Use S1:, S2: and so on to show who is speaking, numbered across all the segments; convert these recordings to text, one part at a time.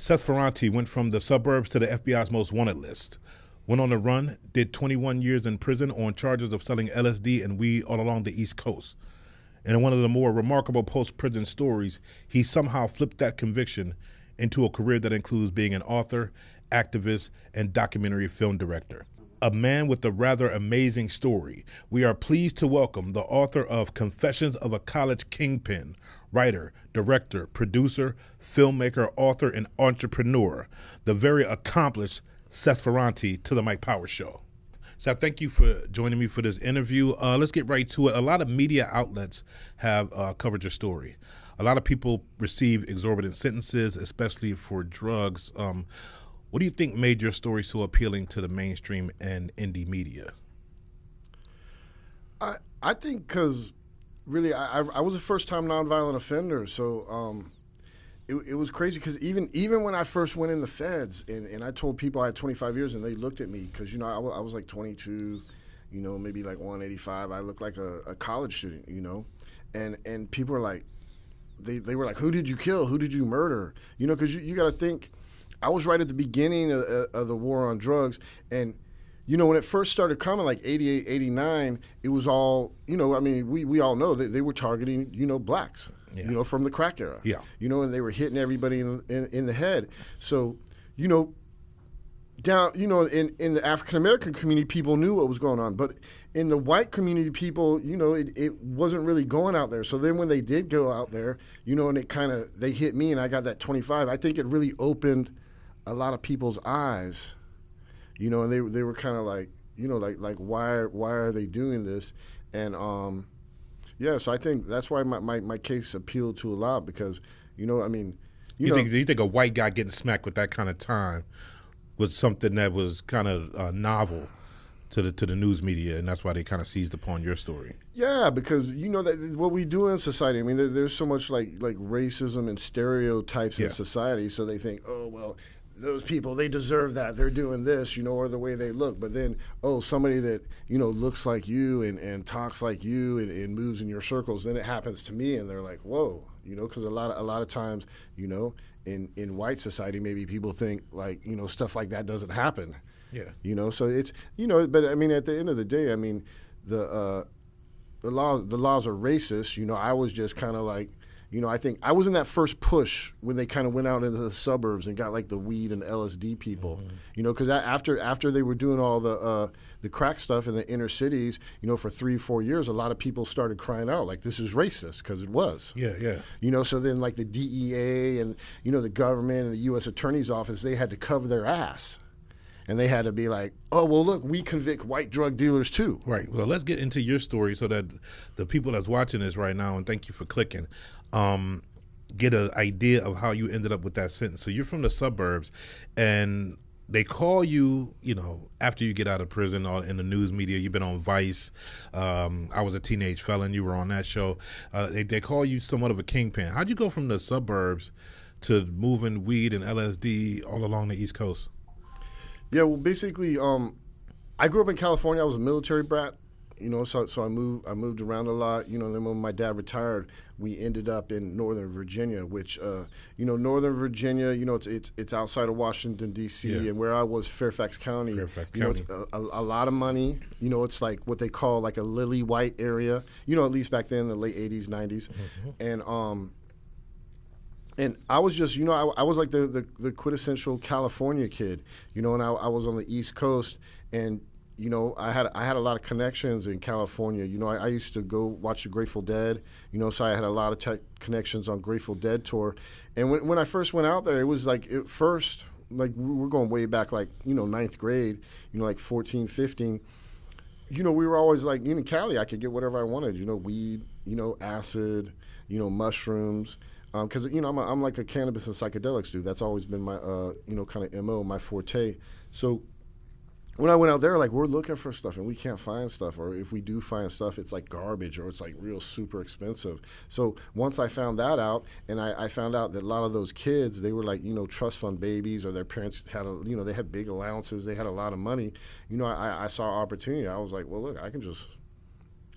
S1: Seth Ferranti went from the suburbs to the FBI's most wanted list. Went on the run, did 21 years in prison on charges of selling LSD and weed all along the East Coast. And in one of the more remarkable post prison stories, he somehow flipped that conviction into a career that includes being an author, activist, and documentary film director. A man with a rather amazing story. We are pleased to welcome the author of Confessions of a College Kingpin, writer, director, producer, filmmaker, author, and entrepreneur, the very accomplished Seth Ferranti to the Mike Powers Show. Seth, thank you for joining me for this interview. Uh, let's get right to it. A lot of media outlets have uh, covered your story. A lot of people receive exorbitant sentences, especially for drugs. Um, what do you think made your story so appealing to the mainstream and indie media?
S2: I I think because really, I, I was a first time nonviolent offender, so um, it, it was crazy because even even when I first went in the feds and, and I told people I had 25 years and they looked at me because you know I, I was like 22, you know maybe like 185. I looked like a, a college student, you know, and and people were like, they they were like, who did you kill? Who did you murder? You know, because you, you got to think, I was right at the beginning of, of the war on drugs and you know, when it first started coming, like 88, 89, it was all, you know, I mean, we, we all know that they were targeting, you know, blacks, yeah. you know, from the crack era.
S1: Yeah.
S2: You know, and they were hitting everybody in, in, in the head. So, you know, down, you know, in, in the African American community, people knew what was going on. But in the white community, people, you know, it, it wasn't really going out there. So then when they did go out there, you know, and it kind of, they hit me and I got that 25, I think it really opened a lot of people's eyes you know, and they they were kind of like, you know, like like why why are they doing this? And um, yeah, so I think that's why my, my, my case appealed to a lot because, you know, I mean,
S1: you, you know, think you think a white guy getting smacked with that kind of time was something that was kind of uh, novel to the to the news media, and that's why they kind of seized upon your story.
S2: Yeah, because you know that what we do in society. I mean, there, there's so much like like racism and stereotypes yeah. in society, so they think, oh well, those people they deserve that. They're doing this you know or the way they look. But then oh somebody that you know looks like you and, and talks like you and, and moves in your circles then it happens to me and they're like whoa you know because a lot of, a lot of times you know in in white society maybe people think like you know stuff like that doesn't happen.
S1: Yeah.
S2: You know so it's you know but i mean at the end of the day i mean the uh the law the laws are racist. You know i was just kind of like you know, I think I was in that first push when they kind of went out into the suburbs and got like the weed and LSD people. Mm-hmm. You know, because after after they were doing all the uh, the crack stuff in the inner cities, you know, for three four years, a lot of people started crying out like, "This is racist," because it was.
S1: Yeah, yeah.
S2: You know, so then like the DEA and you know the government and the U.S. Attorney's office, they had to cover their ass and they had to be like, "Oh, well, look, we convict white drug dealers too."
S1: Right. Well, let's get into your story so that the people that's watching this right now, and thank you for clicking, um, get an idea of how you ended up with that sentence. So you're from the suburbs, and they call you, you know, after you get out of prison or in the news media, you've been on Vice. Um, I was a teenage felon. You were on that show. Uh, they, they call you somewhat of a kingpin. How'd you go from the suburbs to moving weed and LSD all along the East Coast?
S2: Yeah, well, basically, um, I grew up in California. I was a military brat you know, so so I moved I moved around a lot. You know, then when my dad retired, we ended up in Northern Virginia, which uh, you know, Northern Virginia, you know, it's it's, it's outside of Washington D.C. Yeah. and where I was, Fairfax County.
S1: Fairfax
S2: you
S1: County.
S2: know, it's a, a, a, lot of money. You know, it's like what they call like a lily white area. You know, at least back then, in the late '80s, '90s, mm-hmm. and um, and I was just, you know, I, I was like the, the, the quintessential California kid, you know, and I, I was on the East Coast, and you know, I had I had a lot of connections in California. You know, I, I, used to go watch the Grateful Dead. You know, so I had a lot of tech connections on Grateful Dead tour. And when when I first went out there, it was like at first, like we're going way back, like you know, ninth grade. You know, like 14, 15. You know, we were always like, you know, Cali, I could get whatever I wanted. You know, weed, you know, acid, you know, mushrooms because um, you know I'm, a, I'm like a cannabis and psychedelics dude. That's always been my uh, you know kind of mo, my forte. So when I went out there, like we're looking for stuff and we can't find stuff, or if we do find stuff, it's like garbage or it's like real super expensive. So once I found that out, and I, I, found out that a lot of those kids, they were like you know trust fund babies, or their parents had a you know they had big allowances, they had a lot of money. You know, I, I saw opportunity. I was like, well, look, I can just,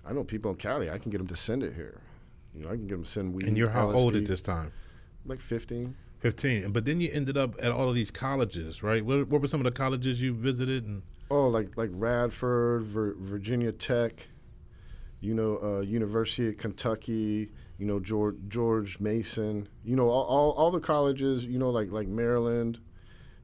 S2: I know people in Cali, I can get them to send it here. You know, I can get them to send weed.
S1: And you're how LSD. old at this time?
S2: like 15.
S1: 15. But then you ended up at all of these colleges, right? What, what were some of the colleges you visited? And
S2: Oh, like like Radford, Vir- Virginia Tech, you know, uh, University of Kentucky, you know, George George Mason, you know, all, all, all the colleges, you know, like like Maryland,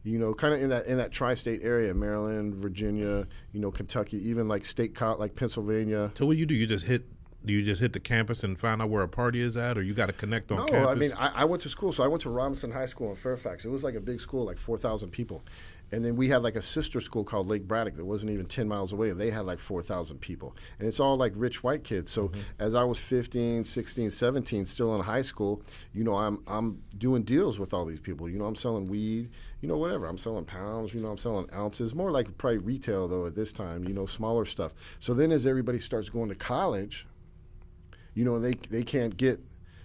S2: you know, kind of in that in that tri-state area, Maryland, Virginia, you know, Kentucky, even like state co- like Pennsylvania.
S1: so what you do? You just hit. Do you just hit the campus and find out where a party is at, or you got to connect on
S2: No,
S1: campus?
S2: I mean, I, I went to school, so I went to Robinson High School in Fairfax. It was like a big school, like 4,000 people. And then we had like a sister school called Lake Braddock that wasn't even 10 miles away, and they had like 4,000 people. And it's all like rich white kids. So mm-hmm. as I was 15, 16, 17, still in high school, you know, I'm, I'm doing deals with all these people. You know, I'm selling weed, you know, whatever. I'm selling pounds, you know, I'm selling ounces. More like probably retail, though, at this time, you know, smaller stuff. So then as everybody starts going to college, you know, they they can't get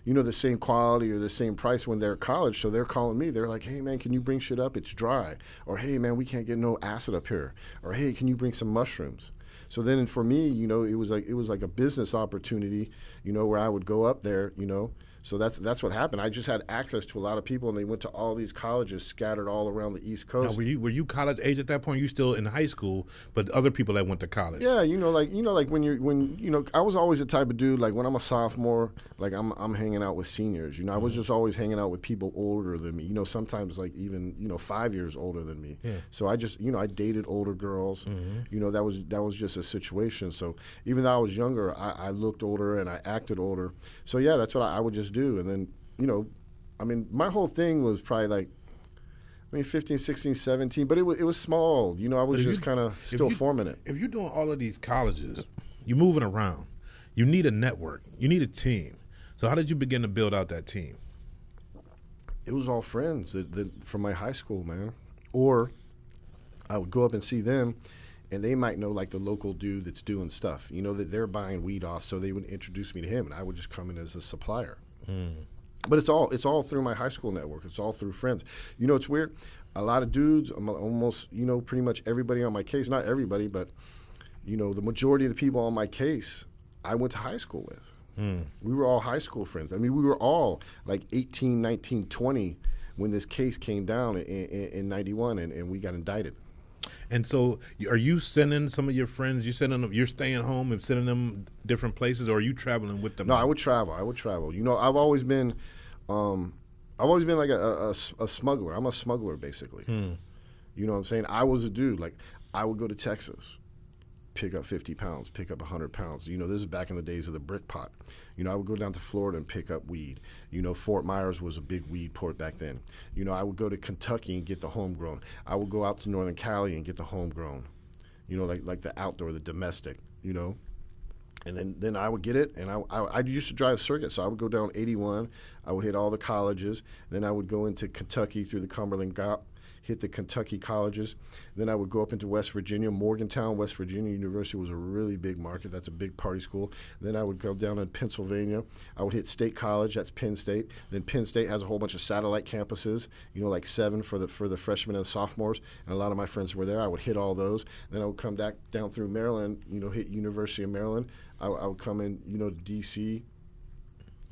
S2: you know the same quality or the same price when they're at college. So they're calling me. They're like, "Hey man, can you bring shit up? It's dry." Or "Hey man, we can't get no acid up here." Or "Hey, can you bring some mushrooms?" So then for me, you know, it was like it was like a business opportunity, you know, where I would go up there, you know. So that's that's what happened. I just had access to a lot of people, and they went to all these colleges scattered all around the East
S1: Now,
S2: Coast.
S1: were you were you college age at that point? You still in high school, but other people that went to college.
S2: Yeah, you know, like you know, like when you're when you know, I was always the type of dude. Like when I'm a sophomore, like I'm I'm hanging out with seniors. You know, I was mm-hmm. just always hanging out with people older than me. You know, sometimes like even you know five years older than me.
S1: Yeah.
S2: So I just you know I dated older girls. Mm-hmm. You know that was that was just a situation. So even though I was younger, I, I looked older and I acted older. So yeah, that's what I, I would just do. And then you know, I mean, my whole thing was probably like. I mean, 15, 16, 17, but it was, it was small. You know, I was just kind of still
S1: you-
S2: forming it.
S1: If you're doing all of these colleges, you're moving around. You need a network. You need a team. So how did you begin to build out that team?
S2: it was all friends that, that from my high school, man. Or I would go up and see them, and they might know like the local dude that's doing stuff. You know that they're buying weed off, so they would introduce me to him, and I would just come in as a supplier. But it's all it's all through my high school network. It's all through friends. You know, it's weird. A lot of dudes, um, almost you know, pretty much everybody on my case. Not everybody, but you know, the majority of the people on my case, I went to high school with. We were all high school friends. I mean, we were all like 18, 19, 20 when this case came down in, in, in 91 and, and we got indicted.
S1: And so, are you sending some of your friends? You sending them? You're staying home and sending them different places, or are you traveling with them?
S2: No, I would travel. I would travel. You know, I've always been, um, I've always been like a smuggler. I'm a smuggler, basically. You know what I'm saying? I was a dude. Like, I would go to Texas, pick up 50 pounds, pick up 100 pounds. You know, this is back in the days of the brick pot. You know, I would go down to Florida and pick up weed. You know, Fort Myers was a big weed port back then. You know, I would go to Kentucky and get the homegrown. I would go out to Northern Cali and get the homegrown. You know, like like the outdoor, the domestic. You know, and then, then I would get it, and I, I, I used to drive circuit, so I would go down 81. I would hit all the colleges. Then I would go into Kentucky through the Cumberland Gap, hit the Kentucky colleges. Then I would go up into West Virginia, Morgantown, West Virginia University was a really big market. That's a big party school. Then I would go down in Pennsylvania. I would hit State College. That's Penn State. Then Penn State has a whole bunch of satellite campuses. You know, like seven for the for the freshmen and sophomores. And a lot of my friends were there. I would hit all those. Then I would come back down through Maryland. You know, hit University of Maryland. I, I would come in. You know, D.C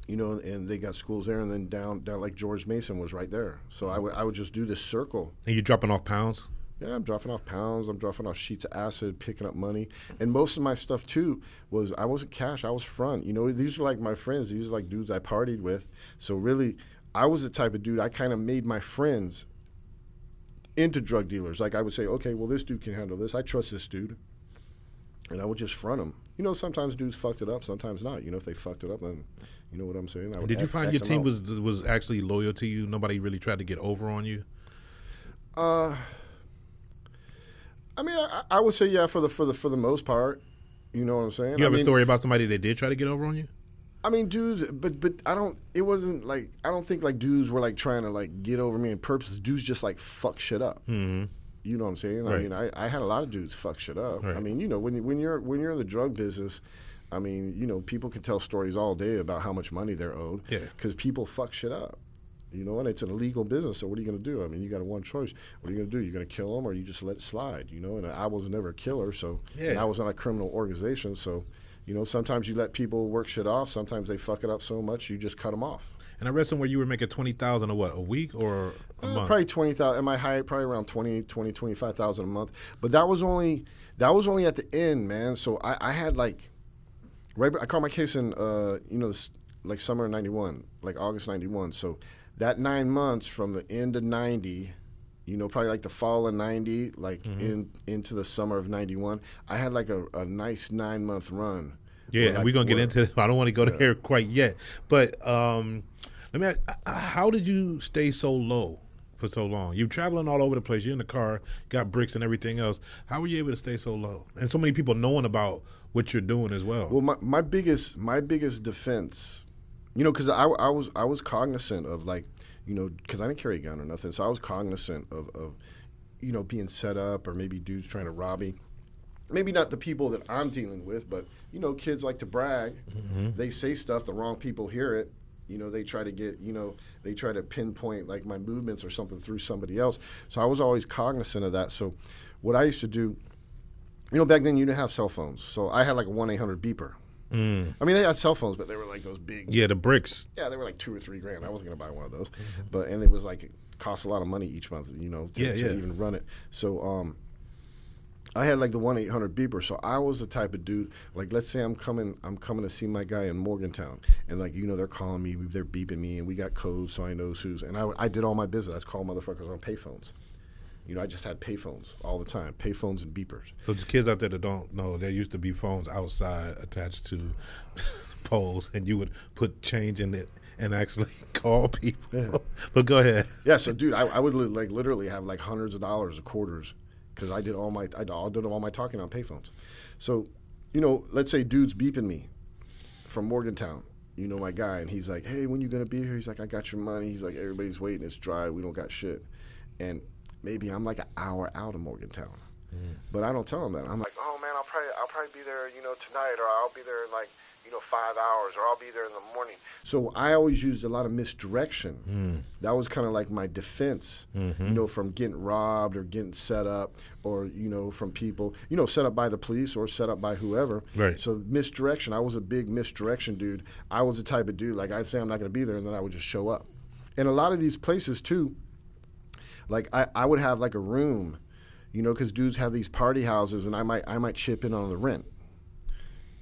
S2: you know, and they got schools there, and then down down like George Mason was right there. So I would I would just do this circle.
S1: and you're dropping off pounds.
S2: Yeah, I'm dropping off pounds. I'm dropping off sheets of acid, picking up money, and most of my stuff too was I wasn't cash. I was front. You know, these are like my friends. These are like dudes I partied with. So really, I was the type of dude. I kind of made my friends into drug dealers. Like I would say, okay, well this dude can handle this. I trust this dude, and I would just front them. You know, sometimes dudes fucked it up, sometimes not. You know, if they fucked it up, then you know what I'm saying.
S1: Did you find your team
S2: out.
S1: was was actually loyal to you? Nobody really tried to get over on you.
S2: Uh, I mean, I, I would say yeah for the for the for the most part. You know what I'm saying?
S1: You have
S2: I
S1: a
S2: mean,
S1: story about somebody that did try to get over on you?
S2: I mean, dudes, but but I don't. It wasn't like I don't think like dudes were like trying to like get over me in purpose. Dudes just like fuck shit up.
S1: Mm-hmm.
S2: You know what I'm saying? I mean, I, I had a lot of dudes fuck shit up.
S1: Right.
S2: I mean, you know, when you, when you're when you're in the drug business, I mean, you know, people can tell stories all day about how much money they're owed.
S1: Yeah.
S2: Because people fuck shit up. You know, and it's an illegal business. So what are you going to do? I mean, you got a one choice. What are you going to do? You're going to kill them, or you just let it slide. You know, and I was never a killer, so and
S1: Yeah.
S2: I was on a criminal organization, so. You know, sometimes you let people work shit off. Sometimes they fuck it up so much you just cut them off.
S1: And I read somewhere you were making twenty thousand a what a week or a
S2: Uh,
S1: month?
S2: probably 20,000 at my high, probably around 20 20 25,000 a month but that was only that was only at the end man so I, I had like right I caught my case in uh you know this, like summer of 91 like August 91 so that 9 months from the end of 90 you know probably like the fall of 90 like
S1: Mm-hmm.
S2: in into the summer of 91 I had like a, a nice 9 month run
S1: Yeah, and
S2: like,
S1: we're gonna get into. I don't want to go there quite yet, but um, let me. Ask, how did you stay so low for so long? You're traveling all over the place. You're in the car, got bricks and everything else. How were you able to stay so low? And so many people knowing about what you're doing as well.
S2: Well, my, my biggest my biggest defense, you know, because I, I was I was cognizant of like, you know, because I didn't carry a gun or nothing, so I was cognizant of, of, you know, being set up or maybe dudes trying to rob me. Maybe not the people that I'm dealing with, but you know, kids like to brag. Mm-hmm. They say stuff, the wrong people hear it. You know, they try to get, you know, they try to pinpoint like my movements or something through somebody else. So I was always cognizant of that. So what I used to do, you know, back then you didn't have cell phones. So I had like a 1 800 beeper.
S1: Mm.
S2: I mean, they had cell phones, but they were like those big.
S1: Yeah, the bricks.
S2: Yeah, they were like two or three grand. I wasn't gonna buy one of those,
S1: Mm-hmm.
S2: but and it was like it cost a lot of money each month, you know, to,
S1: Yeah,
S2: to
S1: yeah.
S2: even run it. So um, I had like the one eight hundred beeper. So I was the type of dude. Like, let's say I'm coming, I'm coming to see my guy in Morgantown, and like you know they're calling me, they're beeping me, and we got codes, so I know who's. And I, I did all my business. I was calling motherfuckers on payphones. You know, I just had payphones all the time, payphones and beepers.
S1: So the kids out there that don't know, there used to be phones outside attached to poles, and you would put change in it and actually call people.
S2: Yeah.
S1: but go ahead.
S2: Yeah, so dude, I, I would li- like literally have like hundreds of dollars of quarters because I did all my I did all did all my talking on payphones. So, you know, let's say dude's beeping me from Morgantown. You know my guy, and he's like, "Hey, when you gonna be here?" He's like, "I got your money." He's like, "Everybody's waiting. It's dry. We don't got shit." And maybe I'm like an hour out of Morgantown, mm. but I don't tell them that. I'm like, "Oh man, I'll probably I'll probably be there, you know, tonight, or I'll be there in like you know five hours, or I'll be there in the morning." So I always used a lot of misdirection. Mm. That was kind of like my defense, mm-hmm. you know, from getting robbed or getting set up, or you know, from people, you know, set up by the police or set up by whoever.
S1: Right.
S2: So misdirection. I was a big misdirection dude. I was the type of dude like I'd say I'm not going to be there, and then I would just show up. And a lot of these places too, like I, I would have like a room, you know, because dudes have these party houses, and I might I might chip in on the rent.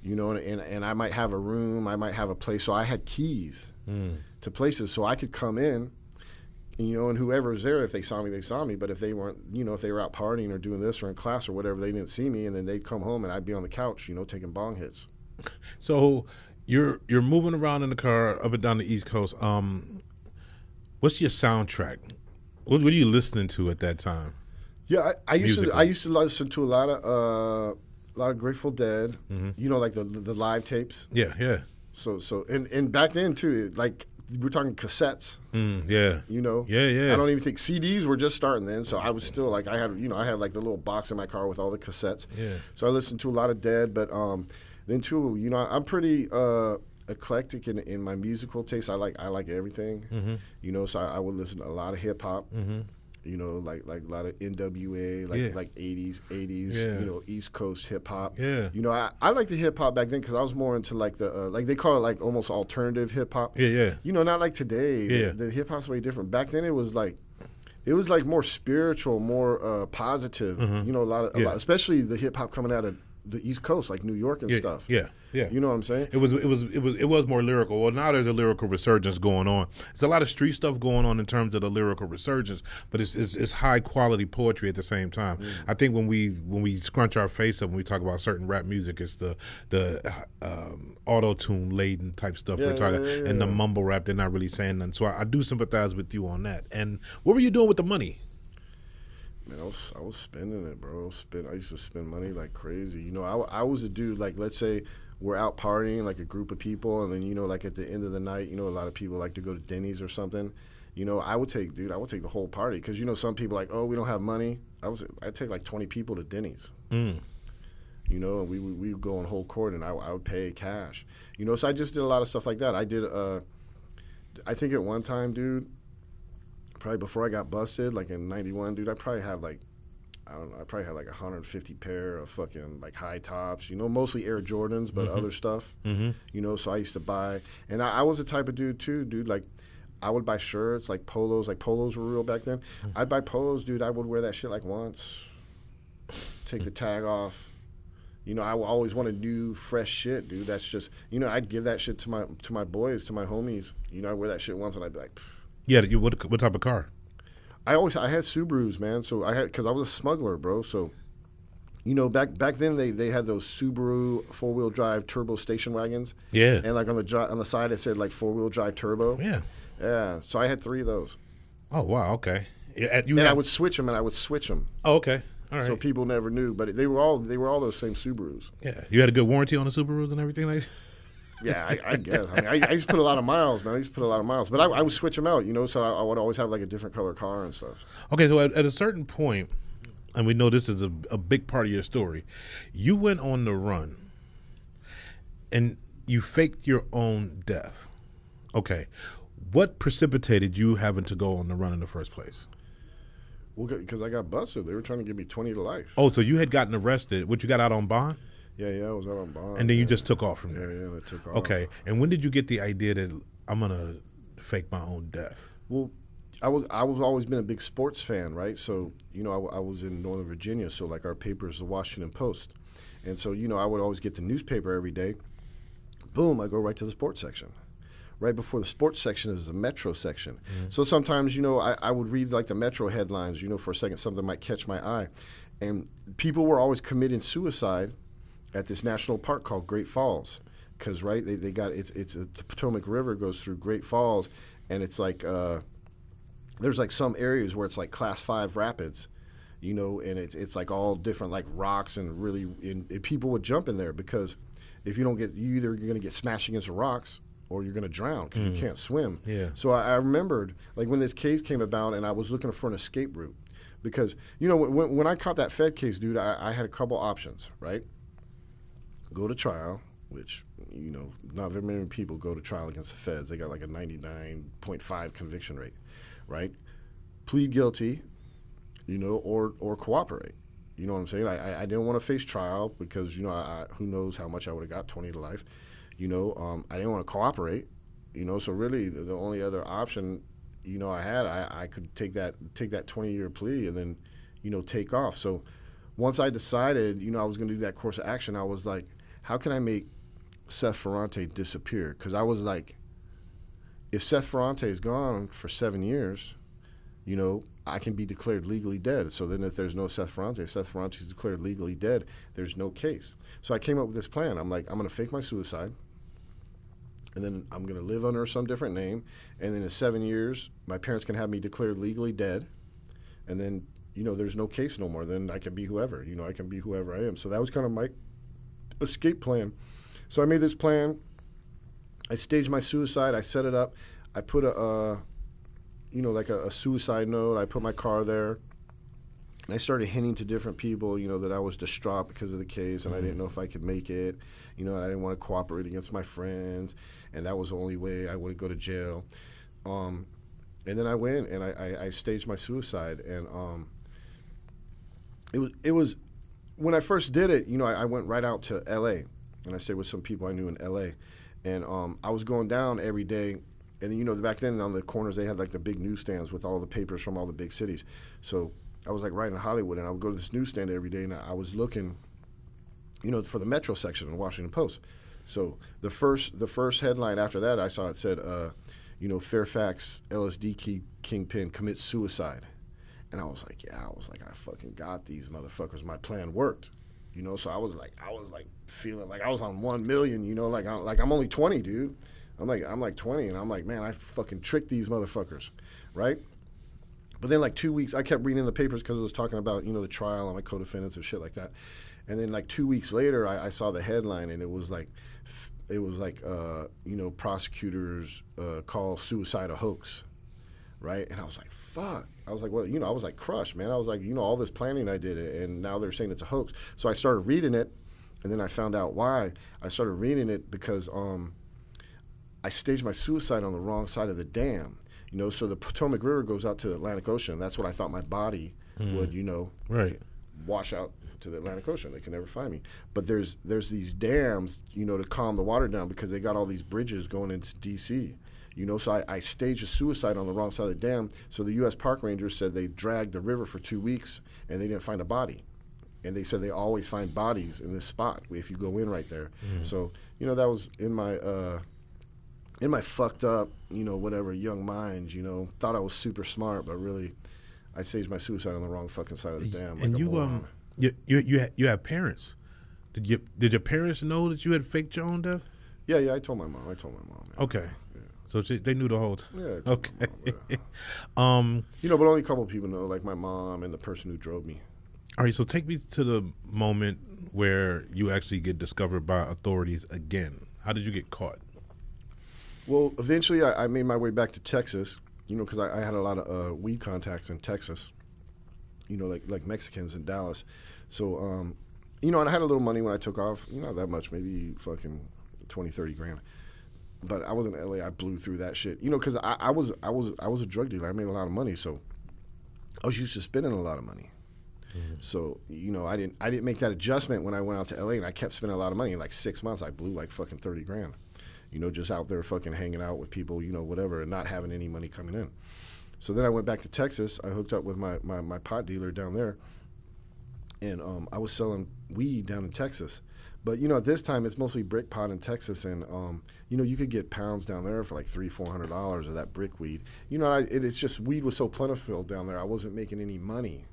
S2: You know, and, and, and I might have a room, I might have a place. So I had keys to places, so I could come in, and, you know, and whoever was there, if they saw me, they saw me. But if they weren't, you know, if they were out partying or doing this or in class or whatever, they didn't see me, and then they'd come home and I'd be on the couch, you know, taking bong hits.
S1: So you're you're moving around in the car up and down the East Coast. Um, what's your soundtrack? What, are you listening to at that time?
S2: Yeah, I, I used to I used to listen to a lot of uh, a lot of Grateful Dead.
S1: Mm-hmm.
S2: You know, like the the live tapes.
S1: Yeah, yeah,
S2: So so and and back then too, like we're talking cassettes.
S1: mm, yeah,
S2: You know.
S1: yeah, yeah.
S2: I don't even think CDs were just starting then, so I was still like I had you know I had like the little box in my car with all the cassettes.
S1: Yeah.
S2: So I listened to a lot of Dead, but um, then too you know I'm pretty uh, eclectic in in my musical taste. I like I like everything.
S1: Mm-hmm.
S2: You know, so I, I would listen to a lot of hip hop. You know, like like a lot of NWA, like
S1: Yeah.
S2: like 80s, 80s.
S1: Yeah.
S2: You know, East Coast hip hop.
S1: Yeah.
S2: You know, I, I like the hip hop back then because I was more into like the uh, like they call it like almost alternative hip hop.
S1: Yeah, yeah.
S2: You know, not like today.
S1: Yeah.
S2: The, the hip hop's way different. Back then, it was like, it was like more spiritual, more uh, positive. You know, a lot of, a
S1: Yeah.
S2: lot, especially the hip hop coming out of the East Coast, like New York and
S1: yeah,
S2: stuff.
S1: yeah, yeah.
S2: You know what I'm saying?
S1: It was it was it was it was more lyrical. Well, now there's a lyrical resurgence going on. There's a lot of street stuff going on in terms of the lyrical resurgence, but it's it's, it's high quality poetry at the same time.
S2: Mm.
S1: I think when we when we scrunch our face up when we talk about certain rap music, it's the the um, auto tune laden type stuff
S2: Yeah,
S1: we're talking,
S2: yeah, yeah,
S1: and the mumble rap. They're not really saying nothing. So I, I do sympathize with you on that. And what were you doing with the money?
S2: Man, I was I was spending it, bro. I, spend, I used to spend money like crazy. You know, I, I was a dude like let's say we're out partying like a group of people, and then you know like at the end of the night, you know a lot of people like to go to Denny's or something. You know, I would take, dude, I would take the whole party because you know some people like, oh, we don't have money. I was I'd take like twenty people to Denny's.
S1: Mm.
S2: You know, and we would we would go on whole court, and I, I would pay cash. You know, so I just did a lot of stuff like that. I did, uh, I think at one time, dude, probably before I got busted, like in '91, dude, I probably had like I don't know. I probably had like 150 pair of fucking like high tops. You know, mostly Air Jordans, but other stuff.
S1: Mm-hmm.
S2: You know, so I used to buy, and I, I was the type of dude too, dude. Like, I would buy shirts, like polos. Like polos were real back then. I'd buy polos, dude. I would wear that shit like once, take the tag off. You know, I always want to do fresh shit, dude. That's just, you know, I'd give that shit to my to my boys, to my homies. You know, I wear that shit once, and I'd be like. "Pff."
S1: Yeah. You, what, what type of car?
S2: I always I had Subarus, man. So I had because I was a smuggler, bro. So, you know, back back then they, they had those Subaru four wheel drive turbo station wagons,
S1: Yeah.
S2: and like on the on the side it said like four wheel drive turbo.
S1: yeah.
S2: Yeah. So I had three of those,
S1: Oh wow. Okay. Yeah, at- you
S2: and I would switch them, and I would switch them,
S1: Oh okay. All right.
S2: so people never knew. But they were all they were all those same Subarus.
S1: yeah. You had a good warranty on the Subarus and everything like.
S2: Yeah, I, I guess. I, mean, I, I used to put a lot of miles, man. I used to put a lot of miles, but I, I would switch them out, you know. So I, I would always have like a different color car and stuff.
S1: Okay, so at, at a certain point, and we know this is a, a big part of your story, you went on the run and you faked your own death. Okay, what precipitated you having to go on the run in the first place?
S2: Well, because I got busted, they were trying to give me twenty to life.
S1: Oh, so you had gotten arrested, what you got out on bond,
S2: Yeah, yeah, I was out on bond.
S1: and then you just took off from there.
S2: yeah, they took off.
S1: Okay, and when did you get the idea that I'm gonna fake my own death?
S2: Well, I was I was always been a big sports fan, right? So you know, I was in Northern Virginia, so like our paper is the Washington Post, and so you know, I would always get the newspaper every day. Boom, I go right to the sports section. Right before the sports section is the Metro section. Mm-hmm. So sometimes, you know, I, I would read like the Metro headlines, you know, for a second, something might catch my eye. And people were always committing suicide at this national park called Great Falls. Because, right, they, they got it's, it's the Potomac River goes through Great Falls, and it's like, uh, there's like some areas where it's like class five rapids, you know, and it's it's like all different like rocks and really and, and people would jump in there because if you don't get you either you're gonna get smashed against the rocks or you're gonna drown because you can't swim.
S1: Yeah.
S2: So I, I remembered like when this case came about and I was looking for an escape route because you know when when I caught that Fed case, dude, I, I had a couple options, right? Go to trial, which you know not very many people go to trial against the feds. They got like a 99.5 conviction rate, right? Plead guilty, you know, or or cooperate. You know what I'm saying? I, I- didn't want to face trial because you know I, who knows how much I would have got 20 to life. You know, um, I didn't want to cooperate. You know, so really the, the only other option, you know, I had I, I could take that take that 20 year plea and then, you know, take off. So once I decided, you know, I was going to do that course of action, I was like, how can I make Seth Ferranti disappear? Because I was like, if Seth Ferranti is gone for seven years, you know, I can be declared legally dead. So then, if there's no Seth Ferranti, Seth Ferranti is declared legally dead, there's no case. So I came up with this plan. I'm like, I'm going to fake my suicide, and then I'm going to live under some different name, and then in seven years, my parents can have me declared legally dead, and then you know, there's no case no more. Then I can be whoever. You know, I can be whoever I am. So that was kind of my escape plan. So I made this plan. I staged my suicide. I set it up. I put a, uh, you know, like a, a suicide note. I put my car there. And I started hinting to different people, you know, that I was distraught because of the case and I didn't know if I could make it. You know, I didn't want to cooperate against my friends. And that was the only way I would go to jail. Um, and then I went and I, I, I staged my suicide. And um, it was, it was, when I first did it, you know, I, I went right out to L.A. and I stayed with some people I knew in L.A. And um, I was going down every day and then you know back then on the corners they had like the big newsstands with all the papers from all the big cities. So I was like right in Hollywood, and I would go to this newsstand every day, and I was looking, you know, for the Metro section in Washington Post. So the first the first headline after that I saw it said, uh, you know, Fairfax LSD key, kingpin commits suicide, and I was like, yeah, I was like, I fucking got these motherfuckers. My plan worked. You know, so I was like, I was like feeling like I was on one million. You know, like I'm like I'm only twenty, dude. I'm like I'm like 20, and I'm like, man, I fucking tricked these motherfuckers, right? But then like two weeks, I kept reading the papers because it was talking about you know the trial and my co-defendants and shit like that. And then like two weeks later, I, I saw the headline, and it was like, it was like uh, you know prosecutors uh, call suicide a hoax, right? And I was like, fuck. I was like, well, you know, I was like crushed, man. I was like, you know, all this planning I did, and now they're saying it's a hoax. So I started reading it, and then I found out why. I started reading it because um, I staged my suicide on the wrong side of the dam. You know, so the Potomac River goes out to the Atlantic Ocean. That's what I thought my body would, you know,
S1: Right.
S2: wash out to the Atlantic Ocean. They can never find me. But there's there's these dams, you know, to calm the water down because they got all these bridges going into D.C. You know, so I, I staged a suicide on the wrong side of the dam. So the U.S. Park Rangers said they dragged the river for two weeks and they didn't find a body. And they said they always find bodies in this spot if you go in right there. So you know that was in my uh, in my fucked up, you know, whatever young mind. You know, thought I was super smart, but really, I staged my suicide on the wrong fucking side of the dam. like
S1: and you um you you you ha- you have parents. Did you did your parents know that you had faked your own death?
S2: yeah, yeah. I told my mom. I told my mom.
S1: Okay, so she, they knew the whole time.
S2: Yeah,
S1: Okay. um.
S2: You know, but only a couple of people know, like my mom and the person who drove me.
S1: All right. So take me to the moment where you actually get discovered by authorities again. How did you get caught?
S2: Well, eventually, I, I made my way back to Texas. You know, because I, I had a lot of uh, weed contacts in Texas. You know, like like Mexicans in Dallas. So, um, you know, and I had a little money when I took off. You know, not that much, maybe fucking 20, 30 grand. But I was in LA. I blew through that shit. You know, because I, I was I was I was a drug dealer. I made a lot of money, so I was used to spending a lot of money. So you know, I didn't I didn't make that adjustment when I went out to LA, and I kept spending a lot of money. In like six months, I blew like fucking thirty grand. You know, just out there fucking hanging out with people, you know, whatever, and not having any money coming in. So then I went back to Texas. I hooked up with my my, my pot dealer down there, and um, I was selling weed down in Texas. But you know, at this time, it's mostly brick pot in Texas, and um, you know, you could get pounds down there for like three, four hundred dollars of that brick weed. You know, I, it, it's just weed was so plentiful down there. I wasn't making any money.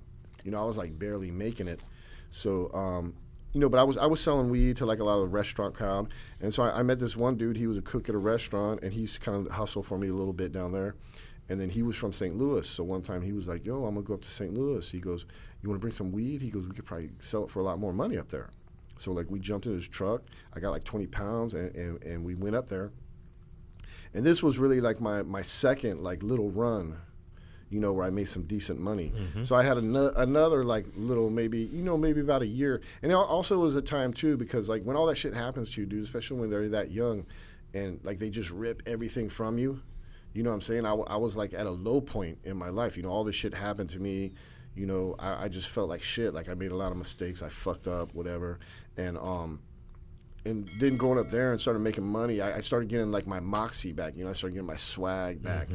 S2: You know, I was like barely making it. So, um, you know, but I was I was selling weed to like a lot of the restaurant crowd, and so I, I met this one dude. He was a cook at a restaurant, and he's kind of hustled for me a little bit down there. And then he was from St. Louis, so one time he was like, "Yo, I'm gonna go up to St. Louis." He goes, "You want to bring some weed?" He goes, "We could probably sell it for a lot more money up there." So like we jumped in his truck. I got like 20 pounds, and, and, and we went up there. And this was really like my my second like little run you know, where I made some decent money. Mm-hmm. So I had ano- another like little maybe, you know, maybe about a year. And it also was a time too because like when all that shit happens to you, dude, especially when they're that young, and like they just rip everything from you. You know what I'm saying? I, w- I was like at a low point in my life. You know, all this shit happened to me. You know, I, I just felt like shit. Like I made a lot of mistakes. I fucked up, whatever. And um, and then going up there and started making money, I, I started getting like my moxie back. You know, I started getting my swag back,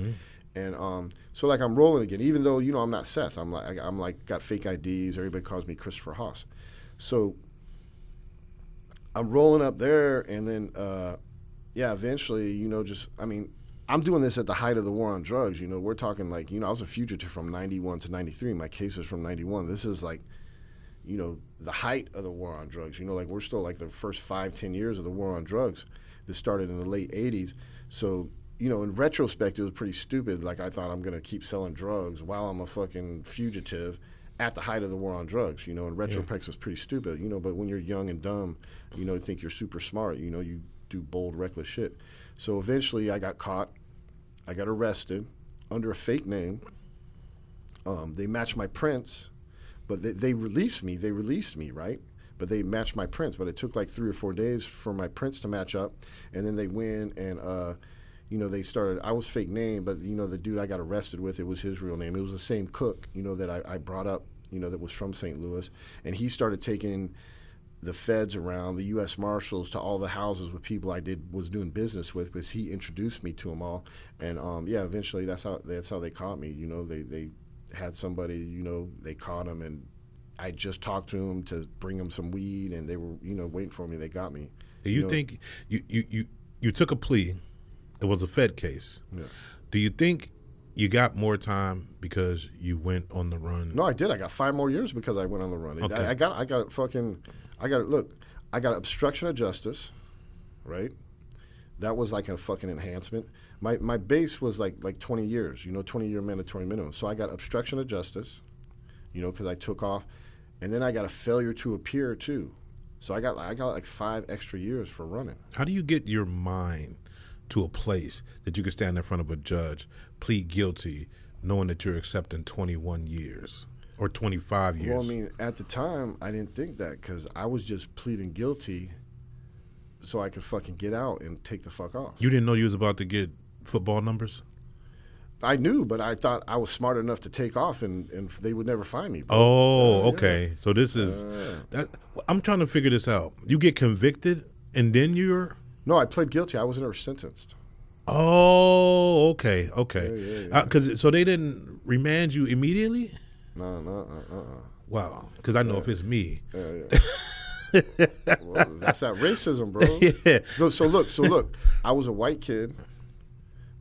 S2: and um, so like I'm rolling again. Even though you know I'm not Seth, I'm like I'm like got fake IDs. Everybody calls me Christopher Haas. So I'm rolling up there, and then uh, yeah, eventually, you know, just I mean. I'm doing this at the height of the war on drugs. You know, we're talking like, you know, I was a fugitive from 91 to 93. My case was from 91. This is like, you know, the height of the war on drugs. You know, like we're still like the first five, ten years of the war on drugs that started in the late 80s. So, you know, in retrospect, it was pretty stupid. Like I thought I'm going to keep selling drugs while I'm a fucking fugitive at the height of the war on drugs. You know, in retrospect, it's pretty stupid. You know, but when you're young and dumb, you know, you think you're super smart. You know, you do bold, reckless shit. So eventually, I got caught. I got arrested under a fake name. Um, they matched my prints, but they, they released me. They released me, right? But they matched my prints. But it took like three or four days for my prints to match up, and then they went and. Uh, you know, they started. I was fake name, but you know, the dude I got arrested with, it was his real name. It was the same cook, you know, that I, I brought up, you know, that was from St. Louis, and he started taking the feds around, the U.S. Marshals to all the houses with people I did was doing business with, because he introduced me to them all, and um, yeah, eventually that's how that's how they caught me. You know, they they had somebody, you know, they caught him, and I just talked to him to bring him some weed, and they were, you know, waiting for me. They got me.
S1: Do you
S2: know-
S1: think you, you, you, you took a plea? It was a Fed case.
S2: Yeah.
S1: Do you think you got more time because you went on the run?
S2: No, I did. I got five more years because I went on the run.
S1: Okay.
S2: I, I got, I got fucking, I got look, I got obstruction of justice, right? That was like a fucking enhancement. My my base was like like twenty years, you know, twenty year mandatory minimum. So I got obstruction of justice, you know, because I took off, and then I got a failure to appear too. So I got I got like five extra years for running.
S1: How do you get your mind to a place that you can stand in front of a judge, plead guilty, knowing that you're accepting 21 years or 25 years?
S2: Well, I mean, at the time, I didn't think that because I was just pleading guilty, so I could fucking get out and take the fuck off.
S1: you didn't know you was about to get football numbers?
S2: I knew, but I thought I was smart enough to take off, and, and they would never find me. bro.
S1: Oh,
S2: yeah.
S1: okay. So this is.
S2: Yeah.
S1: That, I'm trying to figure this out. You get convicted, and then you're.
S2: No, I pled guilty. I was never sentenced.
S1: Oh, okay, okay.
S2: Yeah, yeah, yeah.
S1: Because so they didn't remand you immediately.
S2: No, no, uh, uh, uh.
S1: Wow. Because I know if it's me.
S2: Yeah, yeah. well, that's that racism, bro.
S1: yeah.
S2: So, so look, so look, I was a white kid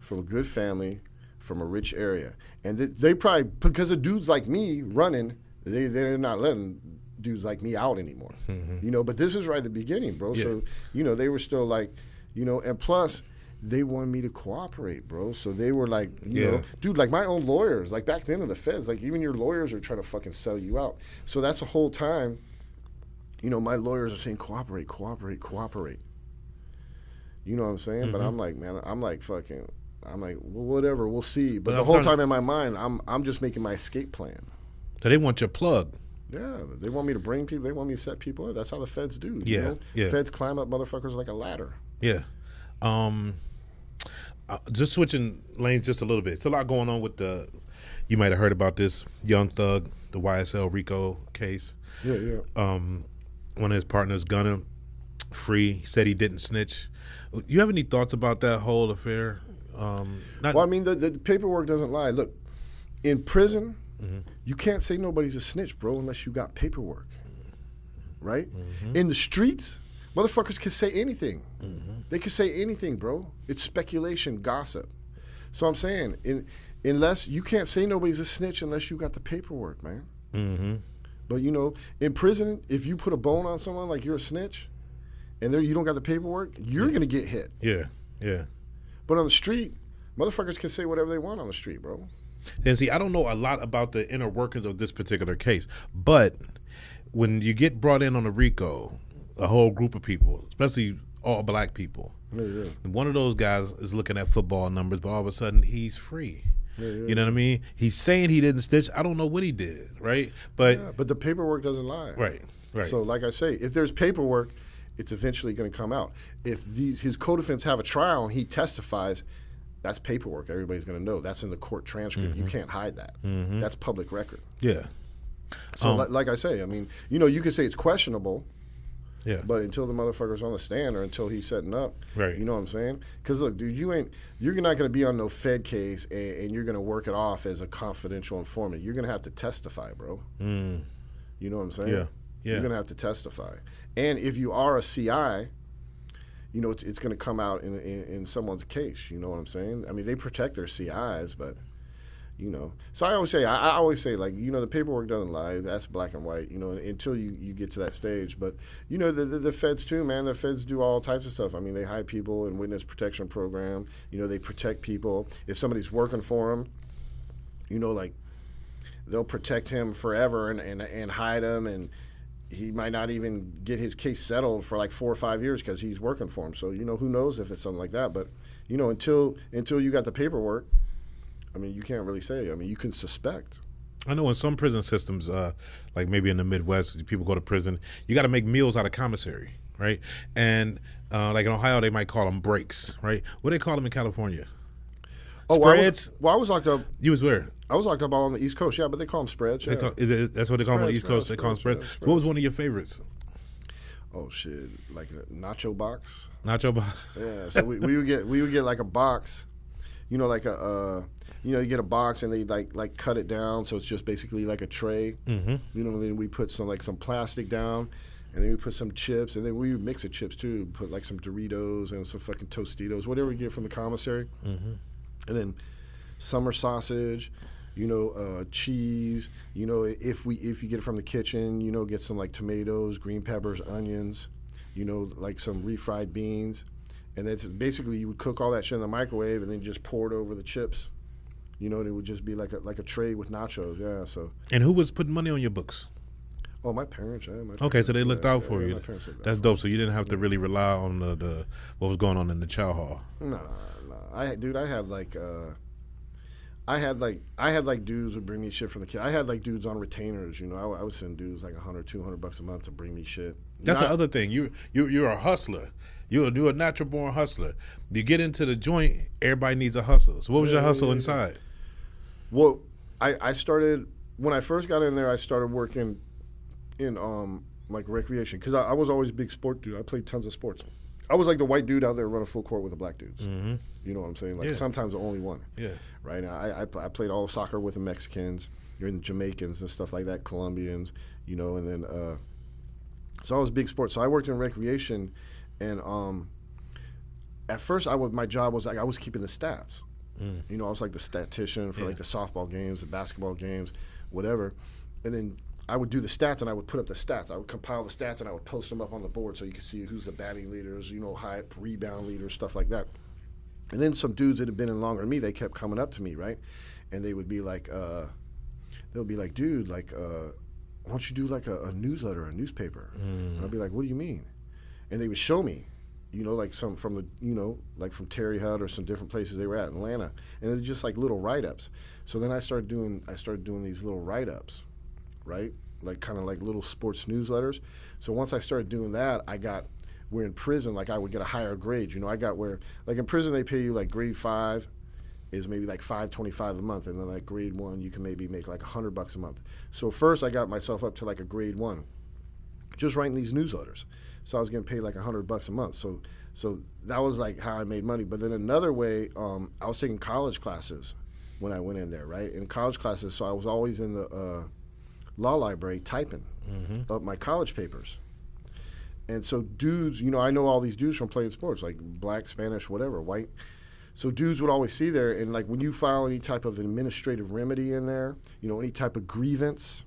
S2: from a good family, from a rich area, and they, they probably because of dudes like me running, they they're not letting dudes like me out anymore. You know, but this is right at the beginning, bro.
S1: Yeah.
S2: So you know they were still like, you know, and plus. They wanted me to cooperate, bro. So they were like, you
S1: Yeah.
S2: know, dude, like my own lawyers, like back then in the feds, like even your lawyers are trying to fucking sell you out. So that's the whole time you know, my lawyers are saying cooperate, cooperate, cooperate. You know what I'm saying? But
S1: Mm-hmm.
S2: I'm like, man, I'm like fucking, I'm like, well, whatever, we'll see. But,
S1: But
S2: the whole time in my mind, I'm I'm just making my escape plan.
S1: So they want your plug.
S2: Yeah, they want me to bring people. They want me to set people up. That's how the feds do. you
S1: Yeah,
S2: know?
S1: yeah.
S2: Feds climb up motherfuckers like a ladder.
S1: Yeah. Um, uh, just switching lanes just a little bit. It's a lot going on with the. You might have heard about this Young Thug, the YSL Rico case.
S2: Yeah, yeah.
S1: Um, one of his partners, Gunna, free, said he didn't snitch. You have any thoughts about that whole affair? Um, not,
S2: Well, I mean, the, the paperwork doesn't lie. Look, in prison,
S1: Mm-hmm.
S2: you can't say nobody's a snitch, bro, unless you got paperwork. Right?
S1: Mm-hmm.
S2: In the streets, motherfuckers can say anything.
S1: Mm-hmm.
S2: They can say anything, bro. It's speculation, gossip. So I'm saying, in, unless you can't say nobody's a snitch unless you got the paperwork, man.
S1: Mhm.
S2: But you know, in prison, if you put a bone on someone like you're a snitch, and there you don't got the paperwork, you're gonna get hit.
S1: Yeah, yeah.
S2: But on the street, motherfuckers can say whatever they want on the street, bro.
S1: And see, I don't know a lot about the inner workings of this particular case, but when you get brought in on a RICO, a whole group of people, especially all black people,
S2: Yeah, yeah.
S1: one of those guys is looking at football numbers, but all of a sudden he's free.
S2: Yeah, yeah.
S1: You know what I mean? He's saying he didn't stitch. I don't know what he did, right? But
S2: Yeah, but the paperwork doesn't lie.
S1: right, right.
S2: So, like I say, if there's paperwork, it's eventually going to come out. If these, his co-defendants have a trial and he testifies, that's paperwork. Everybody's going to know. That's in the court transcript.
S1: Mm-hmm.
S2: You can't hide that. That's public record.
S1: yeah,
S2: So,
S1: Um,
S2: li- like I say, I mean, you know, you could say it's questionable,
S1: yeah,
S2: but until the motherfucker's on the stand or until he's setting up,
S1: Right.
S2: You know what I'm saying? Because look, dude, you ain't you're not going to be on no Fed case and, and you're going to work it off as a confidential informant. You're going to have to testify, bro.
S1: mm,
S2: You know what I'm saying?
S1: yeah, yeah.
S2: You're going to have to testify. And if you are a CI, you know, it's, it's going to come out in, in, in someone's case. You know what I'm saying? I mean, they protect their CIs, but, you know. So I always say, I, I always say, like, you know, the paperwork doesn't lie. That's black and white, you know, until you, you get to that stage. But, you know, the, the, the feds, too, man, the feds do all types of stuff. I mean, they hide people in witness protection program. You know, they protect people. If somebody's working for them, you know, like, they'll protect him forever and, and, and hide him and he might not even get his case settled for like four or five years because he's working for him so you know who knows if it's something like that but you know until until you got the paperwork i mean you can't really say i mean you can suspect
S1: I know in some prison systems, uh, like maybe in the Midwest, people go to prison. You got to make meals out of commissary, right? And uh, like in Ohio, they might call them breaks, right? What do they call them in California?
S2: Oh well I, was, well I was locked up
S1: You was where?
S2: i was locked up all on the east coast yeah but they call them spreads yeah.
S1: Call, that's what they call them on the East Coast. They call them
S2: spreads,
S1: spreads. What was one of your favorites?
S2: oh shit like a nacho box
S1: Nacho box.
S2: Yeah, so we, we would get we would get like a box, you know, like a uh, you know, you get a box and they like like cut it down, so it's just basically like a tray.
S1: Mm-hmm.
S2: You know, and then we put some like some plastic down, and then we put some chips, and then we mix the chips too. Put like some Doritos and some fucking Tostitos, whatever we get from the commissary,
S1: Mm-hmm.
S2: And then summer sausage. You know, uh, cheese. You know, if we if you get it from the kitchen, you know, get some like tomatoes, green peppers, onions. You know, like some refried beans, and then basically you would cook all that shit in the microwave and then just pour it over the chips. You know, and it would just be like a like a tray with nachos. Yeah. So,
S1: And who was putting money on your books?
S2: oh, my parents. Yeah, my
S1: Okay, so they looked
S2: yeah,
S1: out for
S2: yeah,
S1: you.
S2: parents
S1: That's dope. So you didn't have to really rely on the, the what was going on in the chow hall.
S2: nah. I dude, I have like. uh I had like I had like dudes would bring me shit from the kid. I had like dudes on retainers, you know. I, I would send dudes like 100, 200 bucks a month to bring me shit.
S1: That's
S2: Not-
S1: the other thing. You you you're a hustler. You're you're a natural born hustler. You get into the joint, everybody needs a hustle. So what was
S2: Yeah,
S1: your hustle
S2: yeah, yeah.
S1: inside?
S2: Well, I, I started when I first got in there. I started working in um like recreation because I, I was always a big sport dude. I played tons of sports. I was like the white dude out there running full court with the black dudes.
S1: Mm-hmm.
S2: You know what I'm saying? Like
S1: Yeah.
S2: sometimes the only one,
S1: Yeah.
S2: right? I, I, I played all soccer with the Mexicans, you're in Jamaicans and stuff like that, Colombians, you know, and then uh, so I was big sports. So I worked in recreation, and um, at first I was my job was like I was keeping the stats.
S1: Mm.
S2: You know, I was like the statistician for
S1: Yeah.
S2: like the softball games, the basketball games, whatever. And then I would do the stats and I would put up the stats. I would compile the stats and I would post them up on the board so you could see who's the batting leaders, you know, high rebound leaders, stuff like that. And then some dudes that had been in longer than me, they kept coming up to me, right? And they would be like, uh, they'll be like, dude, like, uh, why don't you do like a, a newsletter, a newspaper? And I'd be like, what do you mean? And they would show me, you know, like some from the, you know, like from Terre Haute or some different places they were at in Atlanta, and they're just like little write-ups. So then I started doing, I started doing these little write-ups, right? Like kind of like little sports newsletters. So once I started doing that, I got, we're in prison, like I would get a higher grade. You know, I got where, like in prison they pay you like grade five, is maybe like 525 a month and then like grade one you can maybe make like 100 bucks a month so first i got myself up to like a grade one just writing these newsletters so i was getting paid like 100 bucks a month so so that was like how i made money but then another way um, i was taking college classes when i went in there right in college classes so i was always in the uh, law library typing
S1: Mm-hmm.
S2: up my college papers and so dudes you know i know all these dudes from playing sports like black spanish whatever white so dudes would always see there, and like when you file any type of administrative remedy in there, you know, any type of grievance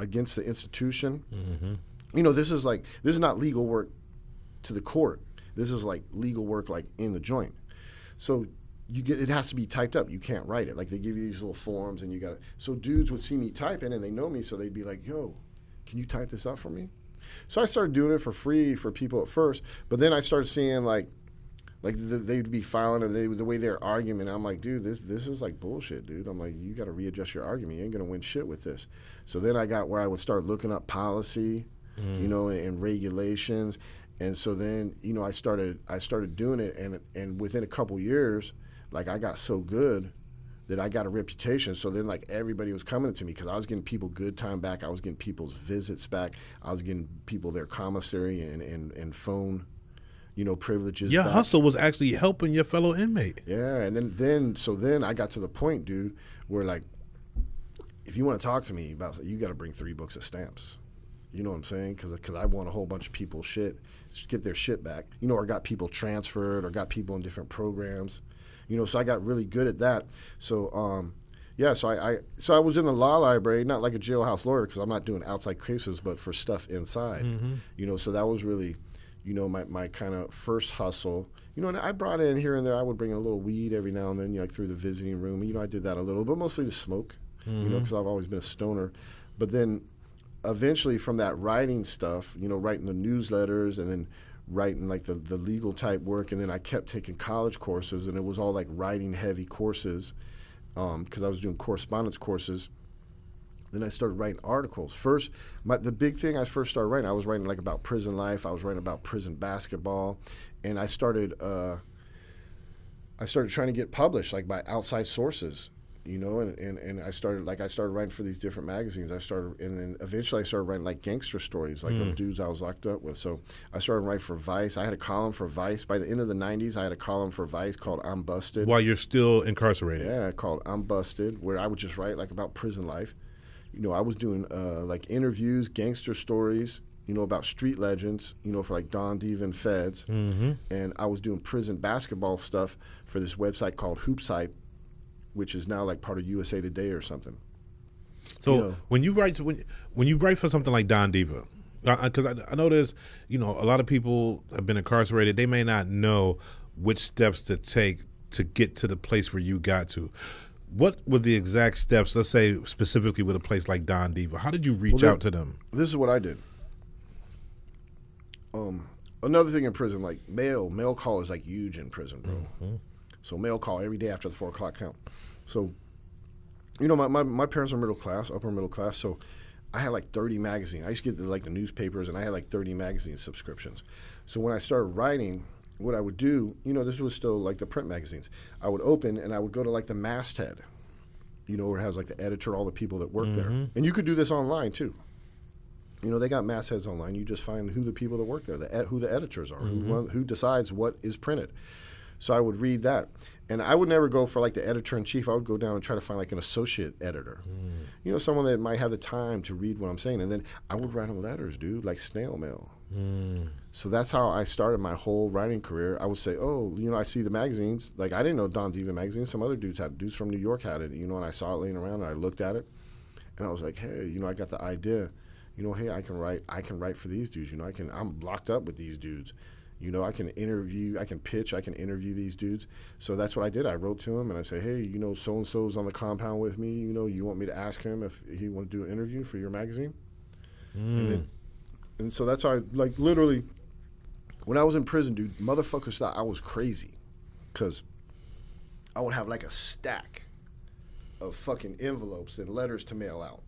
S2: against the institution,
S1: Mm-hmm.
S2: you know, this is like this is not legal work to the court. This is like legal work like in the joint. So you get it has to be typed up. You can't write it. Like they give you these little forms, and you got to. So dudes would see me typing, and they know me, so they'd be like, "Yo, can you type this up for me?" So I started doing it for free for people at first, but then I started seeing like like th- they'd be filing and they the way they're arguing i'm like dude this this is like bullshit dude i'm like you got to readjust your argument you ain't gonna win shit with this so then i got where i would start looking up policy you mm. know and, and regulations and so then you know i started i started doing it and and within a couple years like i got so good that I got a reputation. So then, like everybody was coming to me because I was getting people good time back. I was getting people's visits back. I was getting people their commissary and, and, and phone, you know, privileges.
S1: Your
S2: back.
S1: hustle was actually helping your fellow inmate.
S2: Yeah, and then then so then I got to the point, dude, where like, if you want to talk to me about, you got to bring three books of stamps. You know what I'm saying? Because cause I want a whole bunch of people's shit, get their shit back. You know, or got people transferred, or got people in different programs. You know, so I got really good at that. So um, yeah, so I, I so I was in the law library, not like a jailhouse lawyer, because I'm not doing outside cases, but for stuff inside. You know, so that was really, you know, my, my kind of first hustle. You know, and I brought in here and there. I would bring in a little weed every now and then, you know, like through the visiting room. You know, I did that a little, but mostly to smoke. You know, because I've always been a stoner. But then, eventually, from that writing stuff, you know, writing the newsletters and then writing like the, the legal type work, and then I kept taking college courses, and it was all like writing heavy courses because I was doing correspondence courses. Then I started writing articles. First, my, the big thing I first started writing, I was writing like about prison life. I was writing about prison basketball, and I started uh, I started trying to get published like by outside sources, you know, and, and, and I started like I started writing for these different magazines. I started and then eventually I started writing like gangster stories, like of dudes I was locked up with. So I started writing for Vice. I had a column for Vice. By the end of the '90s, I had a column for Vice called "I'm Busted."
S1: While you're still incarcerated.
S2: Yeah, called I'm Busted, where I would just write like about prison life. You know, I was doing uh, like interviews, gangster stories, you know, about street legends, you know, for like Don and Feds.
S1: Mm-hmm.
S2: And I was doing prison basketball stuff for this website called HoopsHype, which is now like part of USA Today or something.
S1: So
S2: you know.
S1: when you write when when you write for something like Don Diva, because I, I know there's you know a lot of people have been incarcerated. They may not know which steps to take to get to the place where you got to. What were the exact steps? Let's say specifically with a place like Don Diva. How did you reach
S2: Well,
S1: out to them?
S2: This is what I did. Um, another thing in prison, like mail, mail call is like huge in prison, bro. So mail call every day after the four o'clock count. So, you know, my, my, my parents are middle class, upper middle class. So, I had like thirty magazines. I used to get the, like the newspapers, and I had like thirty magazine subscriptions. So when I started writing, what I would do, you know, this was still like the print magazines. I would open and I would go to like the masthead, you know, or has like the editor, all the people that work there.
S1: Mhm.
S2: And you could do this online too. You know, they got mastheads online. You just find who the people that work there, the ed- who the editors are, who, who decides what is printed. So I would read that, and I would never go for like the editor in chief. I would go down and try to find like an associate editor. You know, someone that might have the time to read what I'm saying, and then I would write them letters, dude, like snail mail.
S1: Mm.
S2: So that's how I started my whole writing career. I would say, oh, you know, I see the magazines. Like I didn't know Don Diva magazine. Some other dudes had. Dudes from New York had it. You know, and I saw it laying around, and I looked at it, and I was like, hey, you know, I got the idea. You know, hey, I can write. I can write for these dudes. You know, I can. I'm locked up with these dudes. You know, I can interview. I can pitch. I can interview these dudes. So that's what I did. I wrote to him and I say, hey, you know, so and so's on the compound with me. You know, you want me to ask him if he want to do an interview for your magazine? And,
S1: Mm.
S2: then, and so that's how I, like, literally, when I was in prison, dude, motherfuckers thought I was crazy. Because I would have like a stack of fucking envelopes and letters to mail out.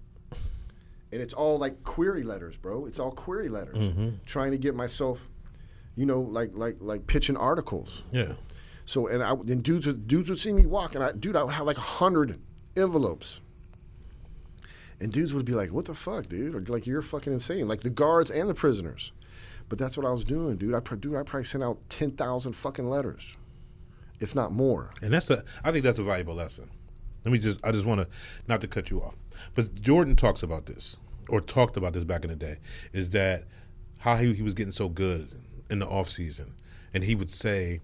S2: And it's all like query letters, bro. It's all query letters.
S1: Mhm.
S2: Trying to get myself, you know, like like like pitching articles.
S1: Yeah.
S2: So and I and dudes would, dudes would see me walk and I dude I would have like a hundred envelopes. And dudes would be like, "What the fuck, dude? Or, like you're fucking insane." Like the guards and the prisoners. But that's what I was doing, dude. I dude, I probably sent out ten thousand fucking letters, if not more.
S1: And that's a I think that's a valuable lesson. Let me just I just want to not to cut you off. But Jordan talks about this or talked about this back in the day is that how he, he was getting so good in the off season. And he would say,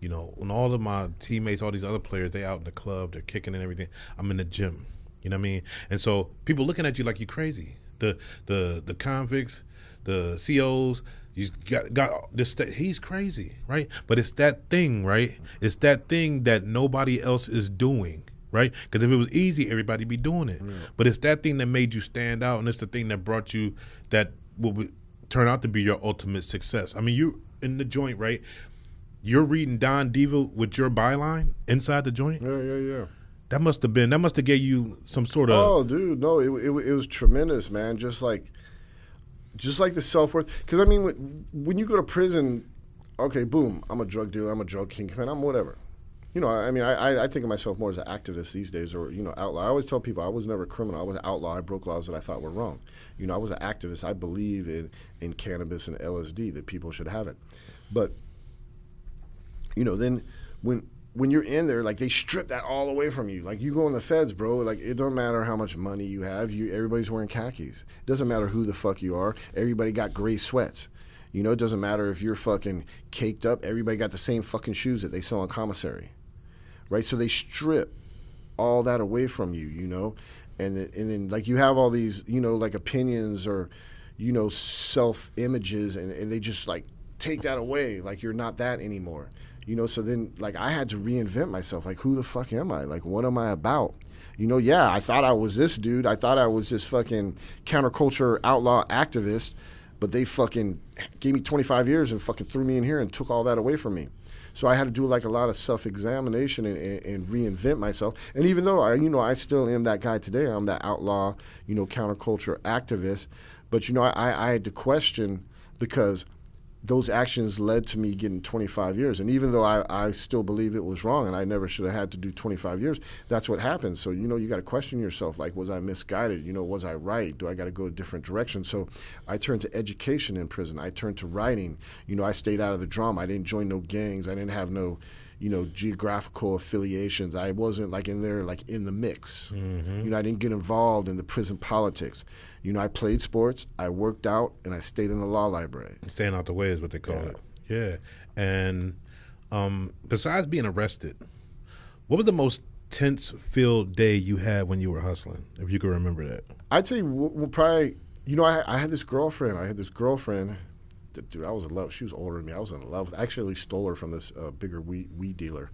S1: you know, when all of my teammates, all these other players, they out in the club, they're kicking and everything, I'm in the gym. You know what I mean? And so people looking at you like you crazy. The the the convicts, the COs, you got got this. Th- he's crazy, right? But it's that thing, right? It's that thing that nobody else is doing, right? Because if it was easy, everybody be doing it. But it's that thing that made you stand out, and it's the thing that brought you that will be, turn out to be your ultimate success. I mean, you in the joint, right? You're reading Don Diva with your byline inside the joint.
S2: Yeah, yeah, yeah.
S1: That must have been. That must have gave you some sort of.
S2: Oh, dude, no, it, it, it was tremendous, man. Just like, just like the self worth. Because I mean, when, when you go to prison, okay, boom, I'm a drug dealer, I'm a drug kingpin, I'm whatever. You know, I mean, I, I- think of myself more as an activist these days, or you know, outlaw. I always tell people I was never a criminal. I was an outlaw. I broke laws that I thought were wrong. You know, I was an activist. I believe in in cannabis and LSD that people should have it, but you know, then when when you're in there, like they strip that all away from you. Like you go in the feds, bro. Like it don't matter how much money you have. You everybody's wearing khakis. It doesn't matter who the fuck you are. Everybody got gray sweats. You know, it doesn't matter if you're fucking caked up. Everybody got the same fucking shoes that they sell in commissary, right? So they strip all that away from you. You know, and then, and then like you have all these, you know, like opinions or, you know, self images, and, and they just like take that away. Like you're not that anymore. You know, so then like I had to reinvent myself. Like who the fuck am I? Like what am I about? You know, yeah, I thought I was this dude. I thought I was this fucking counterculture outlaw activist, but they fucking gave me 25 years and fucking threw me in here and took all that away from me. So I had to do like a lot of self-examination and, and, and reinvent myself. And even though I, you know, I still am that guy today. I'm that outlaw, you know, counterculture activist. But you know, I, I had to question because those actions led to me getting 25 years. And even though I, I still believe it was wrong and I never should have had to do 25 years, that's what happened. So, you know, you got to question yourself like, was I misguided? You know, was I right? Do I got to go a different direction? So I turned to education in prison. I turned to writing. You know, I stayed out of the drama. I didn't join no gangs. I didn't have no, you know, geographical affiliations. I wasn't like in there, like in the mix.
S1: Mm-hmm.
S2: You know, I didn't get involved in the prison politics. You know, I played sports, I worked out, and I stayed in the law library.
S1: Staying out the way is what they call
S2: Yeah.
S1: it. Yeah. And um, besides being arrested, what was the most tense filled day you had when you were hustling, if you can remember that?
S2: I'd say w- w- probably, you know, I, I had this girlfriend. I had this girlfriend. Dude, I was in love. She was older than me. I was in love. I actually stole her from this uh, bigger weed, weed dealer,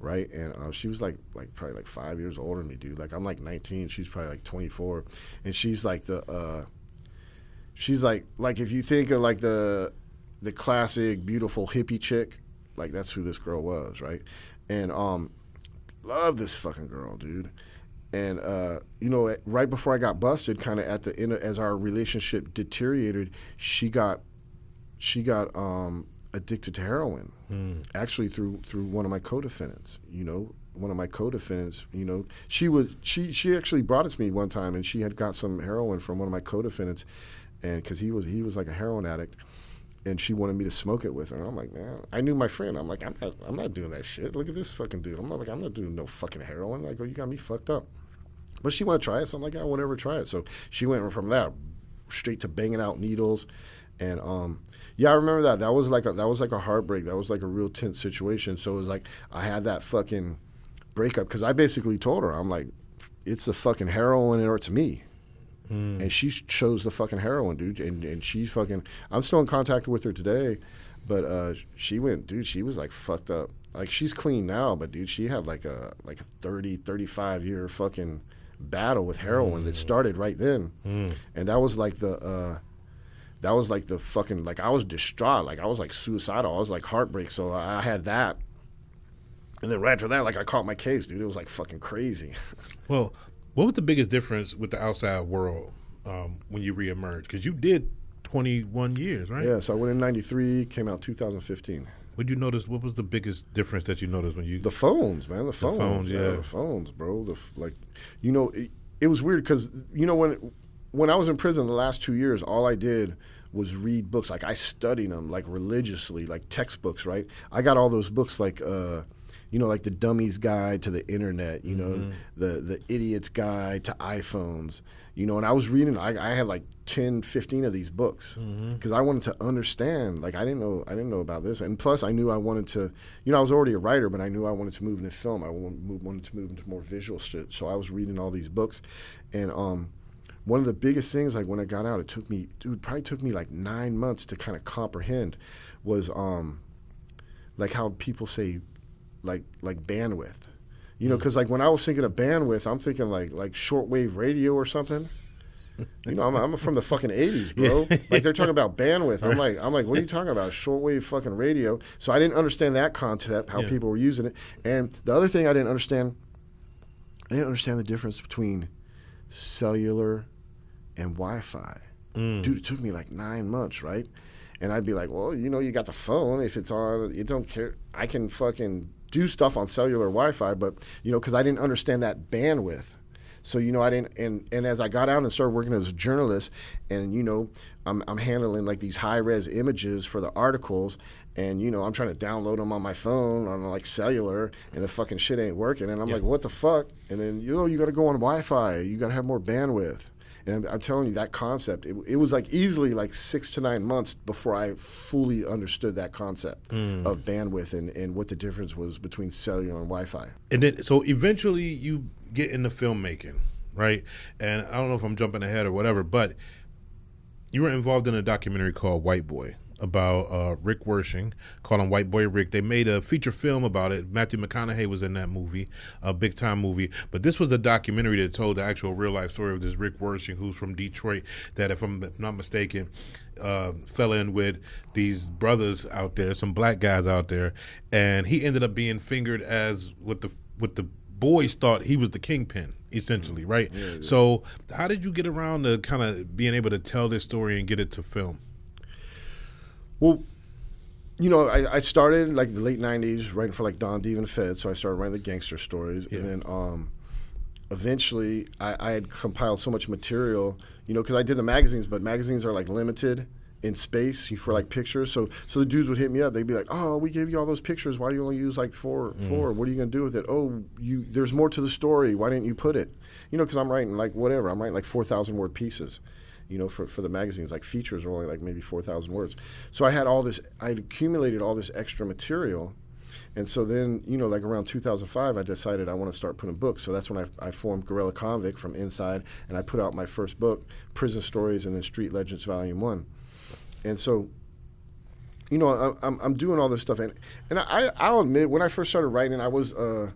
S2: right? And uh, she was like, like probably like five years older than me, dude. Like I'm like 19. She's probably like 24, and she's like the, uh, she's like, like if you think of like the, the classic beautiful hippie chick, like that's who this girl was, right? And um, love this fucking girl, dude. And uh, you know, right before I got busted, kind of at the end, as our relationship deteriorated, she got, she got um, addicted to heroin.
S1: Mm.
S2: Actually, through through one of my co-defendants. You know, one of my co-defendants. You know, she was she she actually brought it to me one time, and she had got some heroin from one of my co-defendants, and because he was he was like a heroin addict, and she wanted me to smoke it with her. And I'm like, man, I knew my friend. I'm like, I'm not I'm not doing that shit. Look at this fucking dude. I'm not like I'm not doing no fucking heroin. Like, oh, you got me fucked up. But she wanted to try it, so I'm like, I won't ever try it. So she went from that straight to banging out needles, and um, yeah, I remember that. That was like a that was like a heartbreak. That was like a real tense situation. So it was like I had that fucking breakup because I basically told her, I'm like, it's the fucking heroin or it's me. Mm. And she chose the fucking heroin, dude. And and she's fucking. I'm still in contact with her today, but uh, she went, dude. She was like fucked up. Like she's clean now, but dude, she had like a like a 30, 35 year fucking battle with heroin mm. that started right then, mm. and that was like the. Uh, that was like the fucking like I was distraught, like I was like suicidal, I was like heartbreak. So I had that, and then right after that, like I caught my case, dude. It was like fucking crazy.
S1: well, what was the biggest difference with the outside world um, when you reemerged? Because you did 21 years, right?
S2: Yeah. So I went in '93, came out 2015.
S1: What you notice? What was the biggest difference that you noticed when you?
S2: The phones, man. The phones. The phones, yeah. The phones, bro. The like, you know, it, it was weird because you know when when I was in prison the last two years, all I did was read books. Like I studied them like religiously, like textbooks. Right? I got all those books like. Uh, you know, like the Dummies Guide to the Internet, you mm-hmm. know, the the Idiot's Guide to iPhones, you know, and I was reading, I, I had like 10, 15 of these books because mm-hmm. I wanted to understand. Like I didn't know, I didn't know about this, and plus I knew I wanted to, you know, I was already a writer, but I knew I wanted to move into film. I wanted to move into more visual shit, so I was reading all these books, and um, one of the biggest things like when I got out, it took me, dude, probably took me like nine months to kind of comprehend, was um, like how people say, like like bandwidth, you know, because mm. like when I was thinking of bandwidth, I'm thinking like like shortwave radio or something. You know, I'm, I'm from the fucking '80s, bro. Like they're talking about bandwidth. I'm like, I'm like, what are you talking about? Shortwave fucking radio. So I didn't understand that concept, how yeah. people were using it. And the other thing I didn't understand, I didn't understand the difference between cellular and Wi-Fi. Mm. Dude, it took me like nine months, right? And I'd be like, well, you know, you got the phone. If it's on, you don't care. I can fucking do stuff on cellular Wi-Fi, but you know, because I didn't understand that bandwidth. So you know, I didn't. And and as I got out and started working as a journalist, and you know, I'm I'm handling like these high res images for the articles, and you know, I'm trying to download them on my phone on like cellular, and the fucking shit ain't working. And I'm like, what the fuck? And then you know, you got to go on Wi-Fi. You got to have more bandwidth. And I'm telling you, that concept, it, it, was like easily like six to nine months before I fully understood that concept mm. of bandwidth and, and what the difference was between cellular and Wi Fi.
S1: And then, so eventually you get into filmmaking, right? And I don't know if I'm jumping ahead or whatever, but you were involved in a documentary called White Boy about uh, Rick Wershe, called him White Boy Rick. They made a feature film about it. Matthew McConaughey was in that movie, a big time movie. But this was a documentary that told the actual real life story of this Rick Wershe, who's from Detroit, that if I'm not mistaken, uh, fell in with these brothers out there, some black guys out there, and he ended up being fingered as what the with the boys thought he was the kingpin essentially, right? Yeah, yeah. So, how did you get around to kind of being able to tell this story and get it to film?
S2: Well, you know, I, I started like the late '90s writing for like Don Diva Fed, so I started writing the gangster stories, yeah. and then um, eventually I, I, had compiled so much material, you know, because I did the magazines, but magazines are like limited in space for like pictures. So so the dudes would hit me up. They'd be like, "Oh, we gave you all those pictures. Why do you only use like four? Mm. Four? What are you gonna do with it? Oh, you there's more to the story. Why didn't you put it? You know, because I'm writing like whatever. I'm writing like four thousand word pieces." You know, for, for the magazines. Like features are only like maybe 4,000 words. So I had all this, I would accumulated all this extra material. And so then, you know, like around 2005, I decided I want to start putting books. So that's when I, I formed Gorilla Convict from Inside, and I put out my first book, Prison Stories, and then Street Legends Volume 1. And so you know, I'm, I'm doing all this stuff, and and I I'll admit when I first started writing, I was uh,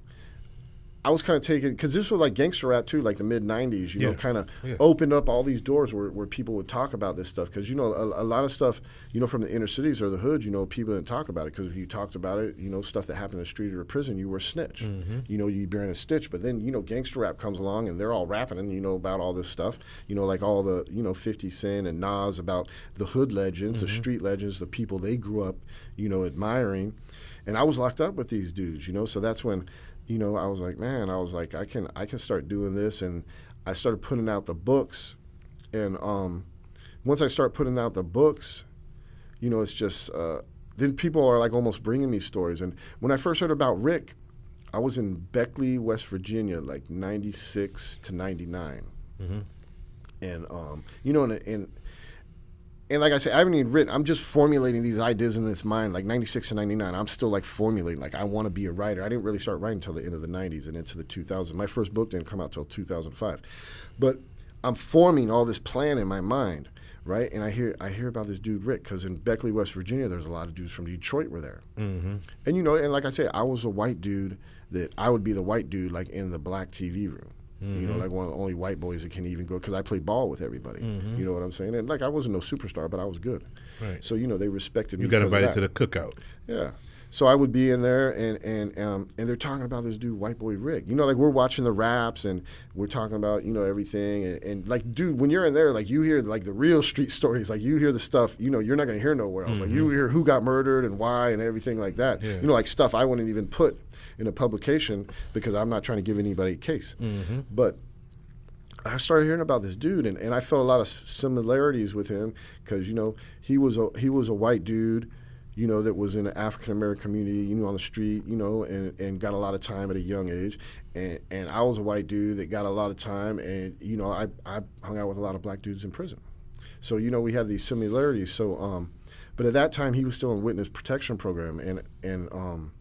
S2: I was kind of taking because this was like gangster rap too, like the mid '90s. You yeah. know, kind of yeah. opened up all these doors where, where people would talk about this stuff. Because you know, a, a, lot of stuff, you know, from the inner cities or the hood, you know, people didn't talk about it. Because if you talked about it, you know, stuff that happened in the street or prison, you were a snitch. Mm-hmm. You know, you'd bearing a stitch. But then you know, gangster rap comes along and they're all rapping and you know about all this stuff. You know, like all the you know 50 Cent and Nas about the hood legends, mm-hmm. the street legends, the people they grew up, you know, admiring and I was locked up with these dudes, you know. So that's when, you know, I was like, man, I was like, I can I can start doing this, and I started putting out the books, and um, once I start putting out the books, you know, it's just uh, then people are like almost bringing me stories. And when I first heard about Rick, I was in Beckley, West Virginia, like '96 to '99, and um, you know, and, and and like I said, I haven't even written. I'm just formulating these ideas in this mind. Like '96 to '99, I'm still like formulating. Like I want to be a writer. I didn't really start writing until the end of the '90s and into the 2000s. My first book didn't come out till 2005, but I'm forming all this plan in my mind, right? And I hear I hear about this dude Rick because in Beckley, West Virginia, there's a lot of dudes from Detroit were there, mm-hmm. and you know, and like I say, I was a white dude that I would be the white dude like in the black TV room. You know, mm-hmm. like one of the only white boys that can even go because I played ball with everybody. Mm-hmm. You know what I'm saying? And like I wasn't no superstar, but I was good.
S1: Right.
S2: So you know they respected me.
S1: You got invited to the cookout.
S2: Yeah. So I would be in there and and um, and they're talking about this dude, White Boy Rick. You know, like we're watching the raps and we're talking about you know everything and, and like, dude, when you're in there, like you hear like the real street stories, like you hear the stuff you know you're not gonna hear nowhere else. Like you hear who got murdered and why and everything like that.
S1: Yeah.
S2: You know, like stuff I wouldn't even put in a publication because I'm not trying to give anybody a case. But I started hearing about this dude, and, and I felt a lot of similarities with him because you know he was a he was a white dude, you know that was in the African American community, you know on the street, you know, and, and got a lot of time at a young age, and and I was a white dude that got a lot of time, and you know I I hung out with a lot of black dudes in prison, so you know we had these similarities. So um, but at that time he was still in witness protection program, and and um.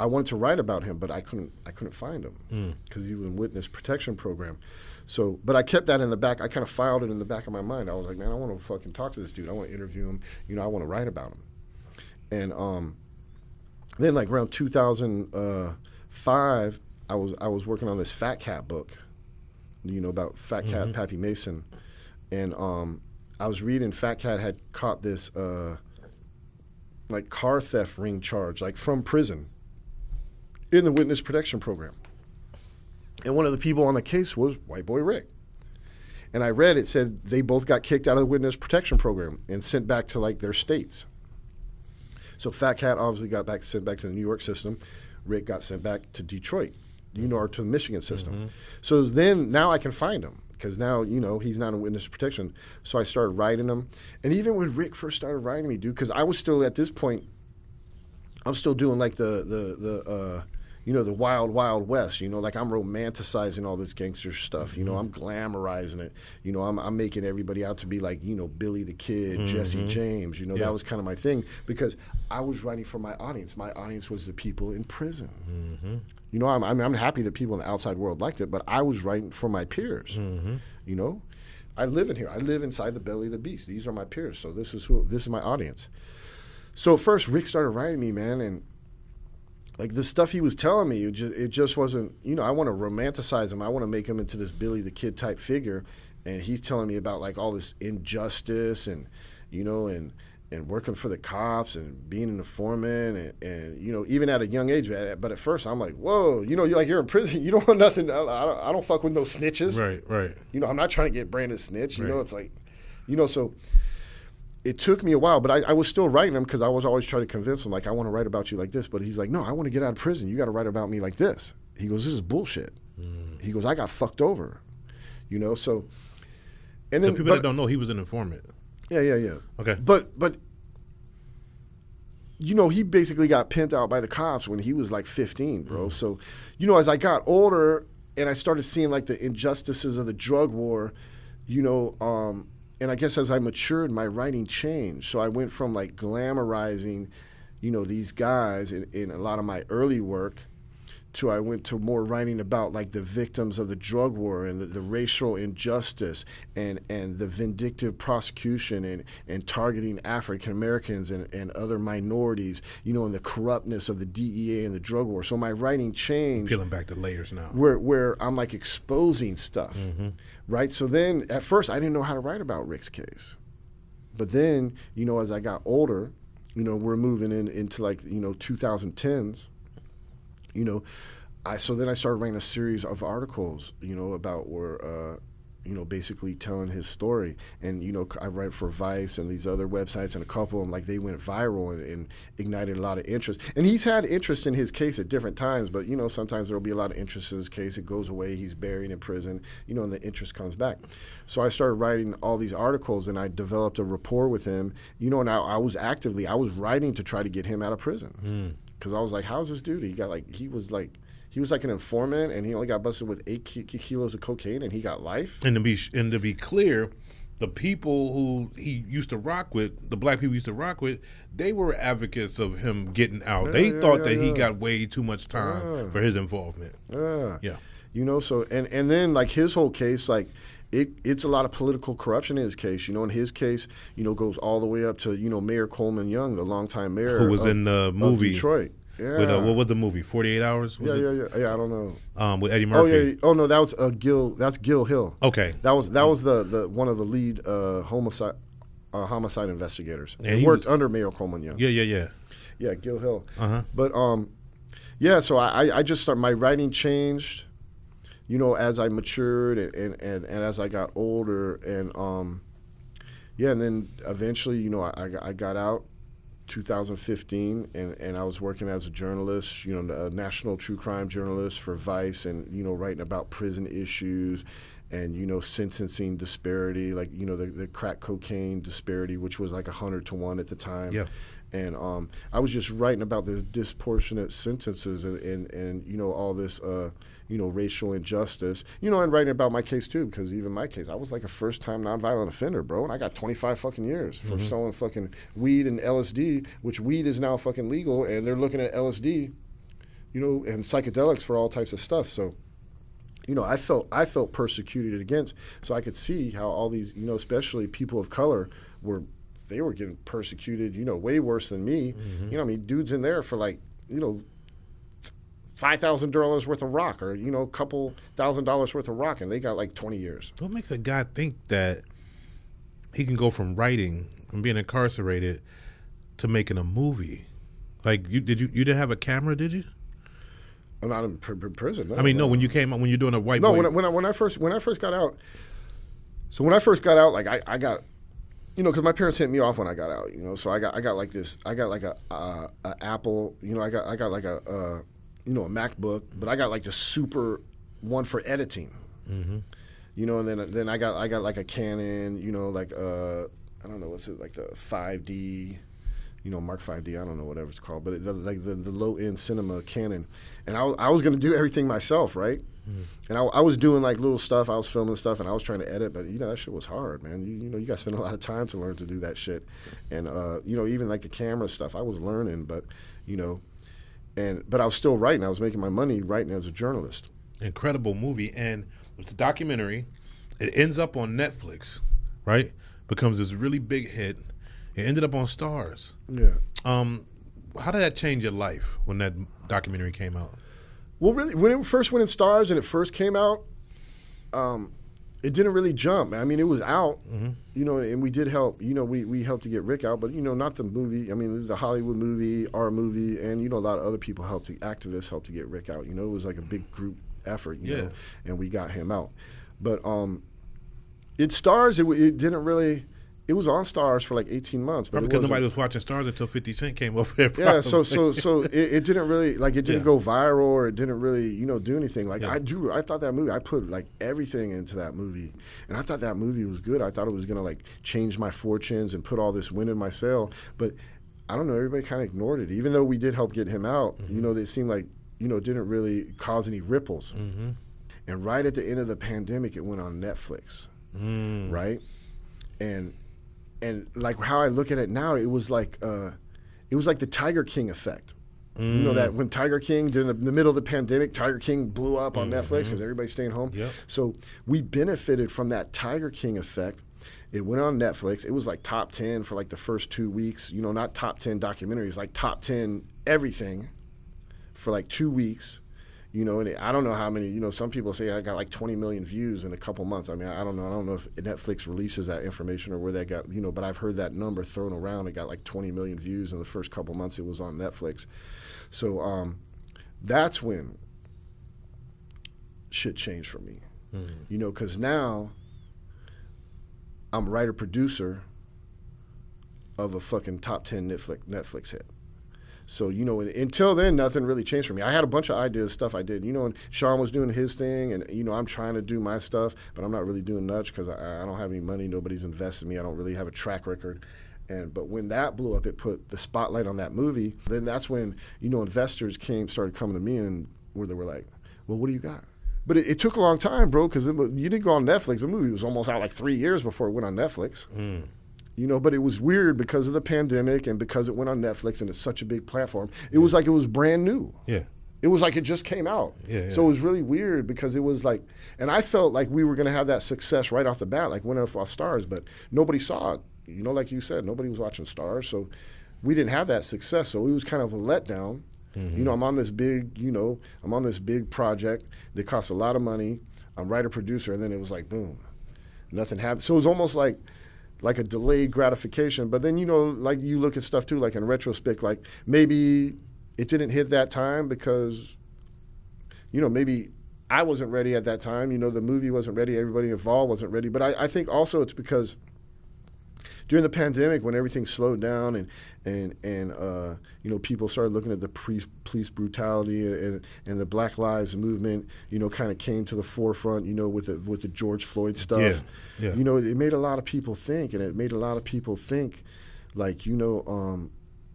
S2: I wanted to write about him, but I couldn't. I couldn't find him because he was in witness protection program. So, but I kept that in the back. I kind of filed it in the back of my mind. I was like, man, I want to fucking talk to this dude. I want to interview him. You know, I want to write about him. And um, then, like around 2005, I was I was working on this Fat Cat book. You know about Fat Cat, Pappy Mason, and um, I was reading Fat Cat had caught this uh, like car theft ring charge, like from prison, in the witness protection program. And one of the people on the case was White Boy Rick. And I read it said they both got kicked out of the witness protection program and sent back to like their states. So Fat Cat obviously got back sent back to the New York system. Rick got sent back to Detroit, you know, or to the Michigan system. So then now I can find him because now you know he's not in witness protection. So I started writing him, and even when Rick first started writing me, dude, because I was still at this point, I'm still doing like the the the uh, you know the wild wild west. You know, like I'm romanticizing all this gangster stuff. You know, I'm mm-hmm. glamorizing it. You know, I'm I'm making everybody out to be like you know Billy the Kid, Jesse mm-hmm. James. You know,
S1: Yeah.
S2: that was kind of my thing because I was writing for my audience. My audience was the people in prison. Mm-hmm. You know, I'm, I'm I'm happy that people in the outside world liked it, but I was writing for my peers. You know, I live in here. I live inside the belly of the beast. These are my peers. So this is who this is my audience. So first, Rick started writing me, man, and like the stuff he was telling me, it just, it just wasn't. You know, I want to romanticize him. I want to make him into this Billy the Kid type figure, and he's telling me about like all this injustice and, you know, and and working for the cops and being an informant and, and you know even at a young age but but at first i'm like whoa you know you're like you're in prison you don't want nothing i, I, don't, I don't fuck with no snitches
S1: Right, right.
S2: you know, I'm not trying to get branded snitch. You know, it's like, you know, so it took me a while, but I, I was still writing him because I was always trying to convince him, like, I want to write about you like this. But he's like, no, I want to get out of prison. You got to write about me like this. He goes, this is bullshit. He goes, I got fucked over. You know, so. And
S1: The
S2: then,
S1: people
S2: but,
S1: that don't know, he was an informant.
S2: yeah, yeah, yeah.
S1: Okay.
S2: But but you know, he basically got pimped out by the cops when he was like 15, bro. So, you know, as I got older and I started seeing like the injustices of the drug war, you know, um, and I guess as I matured, my writing changed. So I went from like glamorizing, you know, these guys in, in a lot of my early work to I went to more writing about like the victims of the drug war and the, the racial injustice and, and the vindictive prosecution and, and targeting African Americans and, and other minorities, you know, and the corruptness of the DEA and the drug war. So my writing changed
S1: Peeling back the layers now.
S2: where where I'm like exposing stuff, mm-hmm. Right? So then at first I didn't know how to write about Rick's case, but then you know as I got older, you know we're moving in into like you know 2010s, you know, I so then I started writing a series of articles, you know, about where. Uh, you know, basically telling his story. And you know, I write for Vice and these other websites, and a couple of them like they went viral and, and ignited a lot of interest. And he's had interest in his case at different times, but you know, sometimes there will be a lot of interest in his case. It goes away, he's buried in prison, you know, and the interest comes back. So I started writing all these articles, and I developed a rapport with him. You know, and I, I was actively, I was writing to try to get him out of prison hmm. because I was like, how's this dude? He got like, he was like. He was like an informant, and he only got busted with eight ki- kilos of cocaine, and he got life.
S1: And to be and to be clear, the people who he used to rock with, the black people he used to rock with, they were advocates of him getting out.
S2: Yeah,
S1: they
S2: yeah,
S1: thought
S2: yeah,
S1: that he got way too much time for his involvement.
S2: Yeah.
S1: Yeah.
S2: You know, so and and then like his whole case, like it it's a lot of political corruption in his case. You know, in his case, you know, goes all the way up to you know Mayor Coleman Young, the longtime mayor
S1: Who was
S2: of,
S1: in the movie
S2: Detroit. Yeah.
S1: with uh, what was the movie? Forty Eight Hours. Was
S2: yeah,
S1: it?
S2: yeah, yeah, yeah. I don't know.
S1: Um, with Eddie
S2: Oh
S1: Murphy.
S2: yeah, yeah. Oh no, that was uh, Gil. That's Gil Hill.
S1: Okay.
S2: That was that was the, the one of the lead uh, homicide uh, homicide investigators.
S1: Yeah,
S2: he, worked
S1: was-
S2: under Mayor Coleman Young.
S1: Yeah, yeah, yeah.
S2: Yeah, Gil Hill.
S1: Uh huh.
S2: But um, yeah. So I I- just start my writing changed, you know, as I matured and and, and, and as I got older and um, yeah, and then eventually, you know, I I got out. 2015 and, and I was working as a journalist, you know, a national true crime journalist for Vice and, you know, writing about prison issues and, you know, sentencing disparity, like, you know, the, the crack cocaine disparity, which was like 100 to 1 at the time
S1: Yeah.
S2: and um, I was just writing about the disproportionate sentences and, and, and you know all this uh, you know racial injustice you know and writing about my case too because even my case I was like a first time nonviolent offender bro and I got 25 fucking years for mm-hmm. selling fucking weed and LSD which weed is now fucking legal and they're looking at LSD you know and psychedelics for all types of stuff so you know, I felt I felt persecuted against. So I could see how all these, you know, especially people of color, were they were getting persecuted. You know, way worse than me. Mm-hmm. You know, I mean, dudes in there for like, you know, five thousand dollars worth of rock, or you know, a couple thousand dollars worth of rock, and they got like twenty years.
S1: What makes a guy think that he can go from writing, from being incarcerated, to making a movie? Like you did you you didn't have a camera, did you?
S2: I'm not in pr- pr- prison.
S1: I mean, no. When you came out, when you're doing a white
S2: no, when I, when I when I first when I first got out. So when I first got out, like I, I got, you know, because my parents hit me off when I got out, you know. So I got I got like this, I got like a, uh, a Apple, you know, I got I got like a, uh, you know, a MacBook, but I got like the super one for editing, you know, and then then I got I got like a Canon, you know, like uh, I don't know what's it like the 5D, you know, Mark 5D, I don't know whatever it's called, but it, the, like the, the low end cinema Canon, and I, was- I was gonna do everything myself, right? And I, I was doing like little stuff. I was filming stuff, and I was trying to edit, but you know that shit was hard, man. You, you know you got to spend a lot of time to learn to do that shit, and uh, you know even like the camera stuff, I was learning, but you know, and but I was still writing. I was making my money writing as a journalist.
S1: incredible movie, and it's a documentary. It ends up on Netflix, right? Becomes this really big hit. It ended up on Starz.
S2: Yeah.
S1: Um, how did that change your life when that documentary came out?
S2: Well, really, when it first went in Starz and it first came out, um, it didn't really jump. I mean, it was out, you know, and we did help. You know, we, we helped to get Rick out, but you know, not the movie. I mean, the Hollywood movie, our movie, and you know, a lot of other people helped to activists helped to get Rick out. You know, it was like a big group effort. You
S1: Yeah.
S2: know, and we got him out. But um, it Starz. It, it didn't really. It was on Starz for like 18 months, but
S1: Probably because nobody was watching Starz until Fifty Cent came over there.
S2: yeah so so so it, it didn't really like it didn't
S1: Yeah.
S2: go viral or it didn't really you know do anything like
S1: Yeah.
S2: i do i thought that movie i put like everything into that movie and i thought that movie was good i thought it was going to like change my fortunes and put all this wind in my sail but i don't know everybody kind of ignored it even though we did help get him out
S1: Mm-hmm.
S2: you know it seemed like you know didn't really cause any ripples
S1: Mm-hmm.
S2: and right at the end of the pandemic it went on netflix
S1: Mm.
S2: right? And and like how I look at it now, it was like uh, it was like the Tiger King effect. You know
S1: Mm.
S2: that when Tiger King during the, the middle of the pandemic, Tiger King blew up on Netflix because everybody's staying home.
S1: Yep.
S2: So we benefited from that Tiger King effect. It went on Netflix. It was like top ten for like the first two weeks. You know, not top ten documentaries, like top ten everything for like two weeks. You know, and it, I don't know how many. You know, some people say I got like 20 million views in a couple months. I mean, I don't know. I don't know if Netflix releases that information or where that got. You know, but I've heard that number thrown around. It got like 20 million views in the first couple months it was on Netflix. So um, that's when shit changed for me. You know, because now I'm writer producer of a fucking top 10 Netflix, Netflix hit. So, you know, until then, nothing really changed for me. I had a bunch of ideas, stuff I did. You know, and Sean was doing his thing, and, you know, I'm trying to do my stuff, but I'm not really doing much because I, I don't have any money. Nobody's invested in me. I don't really have a track record. And but when that blew up, it put the spotlight on that movie. Then that's when you know investors came, started coming to me, and where they were like, "Well, what do you got?" But it, it took a long time, bro, because you didn't go on Netflix. The movie was almost out like three years before it went on Netflix. Mm you know but it was weird because of the pandemic and because it went on netflix and it's such a big platform. It yeah. was like it was brand new.
S1: Yeah.
S2: It was like it just came out.
S1: Yeah, yeah,
S2: so it was really weird because it was like and i felt like we were going to have that success right off the bat like one of our stars but nobody saw it. You know like you said nobody was watching Starz so we didn't have that success. So it was kind of a letdown. Mm-hmm. you know i'm on this big you know i'm on this big project that costs a lot of money. I'm writer producer and then it was like boom nothing happened. So it was almost like like a delayed gratification. But then you know, like you look at stuff too, like in retrospect, like maybe it didn't hit that time because, you know, maybe I wasn't ready at that time. You know, the movie wasn't ready. Everybody involved wasn't ready. But I, I think also it's because during the pandemic when everything slowed down and and and uh, you know people started looking at the police police brutality and and the Black Lives movement you know kind of came to the forefront you know with the with the George Floyd stuff
S1: yeah, yeah.
S2: you know it made a lot of people think and it made a lot of people think like you know um,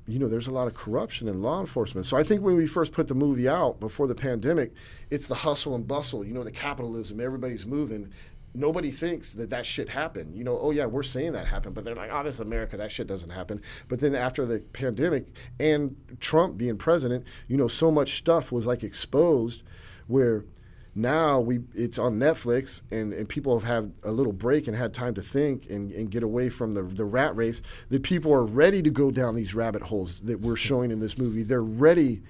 S2: you know, there's a lot of corruption in law enforcement. So I think when we first put the movie out before the pandemic, it's the hustle and bustle, you know, the capitalism, everybody's moving nobody thinks that that shit happened. You know, oh yeah, we're saying that happened, but they're like, oh, this is America, that shit doesn't happen. But then after the pandemic and Trump being president, you know, so much stuff was like exposed where now we it's on Netflix and, and people have had a little break and had time to think and, and get away from the, the rat race that people are ready to go down these rabbit holes that we're showing in this movie. They're ready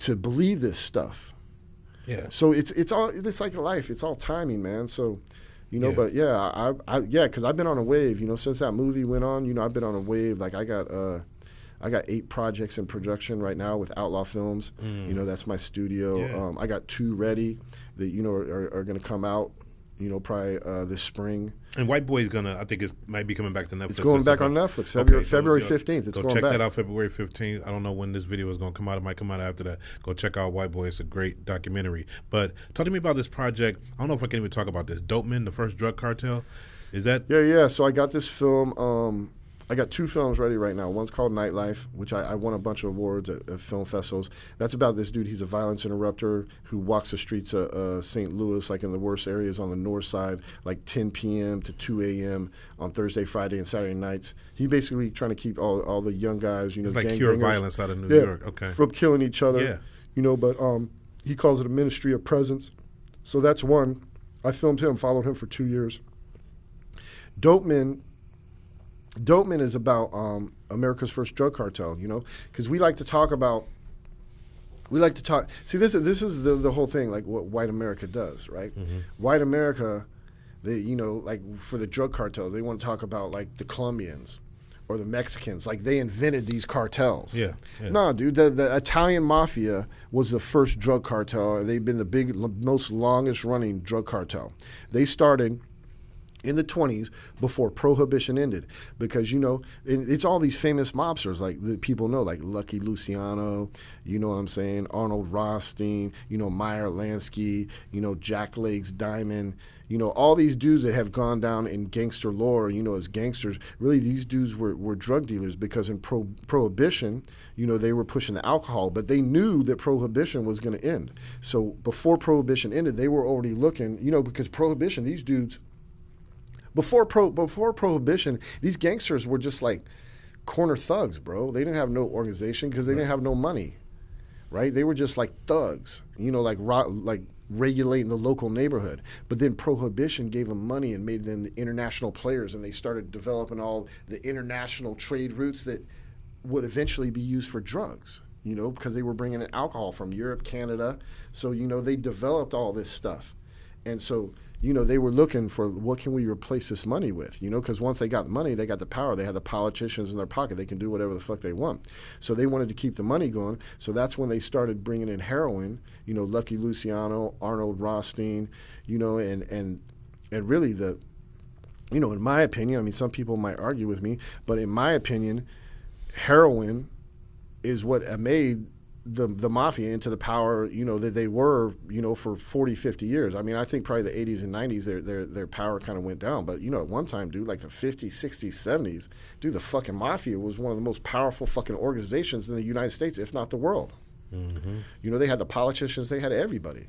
S2: to believe this stuff.
S1: Yeah.
S2: So it's it's all it's like life. It's all timing, man. So you know. Yeah. But yeah, I, I yeah, because I've been on a wave. You know, since that movie went on, you know, I've been on a wave. Like I got uh, I got eight projects in production right now with Outlaw Films. Mm. You know, that's my studio. Yeah. Um, I got two ready that you know are, are going to come out you know, probably uh, this spring.
S1: And White Boy is gonna, I think, it might be coming back to Netflix.
S2: It's going back on Netflix February okay, February fifteenth. It's
S1: go
S2: going
S1: check
S2: back.
S1: that out February fifteenth. I don't know when this video is going to come out. It might come out after that. Go check out White Boy. It's a great documentary. But talk to me about this project. I don't know if I can even talk about this. Dope Men, the first drug cartel. Is that?
S2: Yeah, yeah. So I got this film. Um, I got two films ready right now. One's called Nightlife, which I, I won a bunch of awards at, at, film festivals. That's about this dude. He's a violence interrupter who walks the streets of uh, St. Louis, like in the worst areas on the north side, like 10 p.m. to 2 a.m. on Thursday, Friday, and Saturday nights. He basically trying to keep all, all the young guys, you know,
S1: it's like cure violence out of New
S2: yeah,
S1: York. Okay,
S2: from killing each other.
S1: Yeah,
S2: you know, but um, he calls it a ministry of presence. So that's one. I filmed him, followed him for two years. Dope Men Dope Men is about um, America's first drug cartel, you know, because we like to talk about. We like to talk. See, this this is the the whole thing, like what white America does, right? Mm-hmm. White America, they you know, like for the drug cartel, they want to talk about like the Colombians or the Mexicans, like they invented these cartels.
S1: Yeah. yeah.
S2: No, dude, the, the Italian mafia was the first drug cartel. They've been the big, most longest running drug cartel. They started in the 20s before prohibition ended. Because you know it's all these famous mobsters like that people know like lucky luciano you know what i'm saying? Arnold rothstein you know meyer lansky you know jack legs diamond you know all these dudes that have gone down in gangster lore you know as gangsters. Really these dudes were, were drug dealers because in pro- prohibition you know they were pushing the alcohol but they knew that prohibition was going to end. So before prohibition ended they were already looking you know because prohibition these dudes before pro before prohibition, these gangsters were just like corner thugs, bro. They didn't have no organization because they right. didn't have no money, right? They were just like thugs, you know, like like regulating the local neighborhood. But then prohibition gave them money and made them the international players, and they started developing all the international trade routes that would eventually be used for drugs. You know, because they were bringing in alcohol from Europe, Canada. So you know, they developed all this stuff, and so you know, they were looking for what can we replace this money with, you know, because once they got the money, they got the power. They had the politicians in their pocket. They can do whatever the fuck they want. So they wanted to keep the money going. So that's when they started bringing in heroin, you know, Lucky Luciano, Arnold Rothstein, you know, and, and, and really the, you know, in my opinion, I mean, some people might argue with me, but in my opinion, heroin is what made the the mafia into the power you know that they were you know for 40 50 years. I mean i think probably the 80s and 90s their their, their power kind of went down. But you know at one time dude like the 50s 60s 70s dude the fucking mafia was one of the most powerful fucking organizations in the united states if not the world. Mm-hmm. you know they had the politicians they had everybody.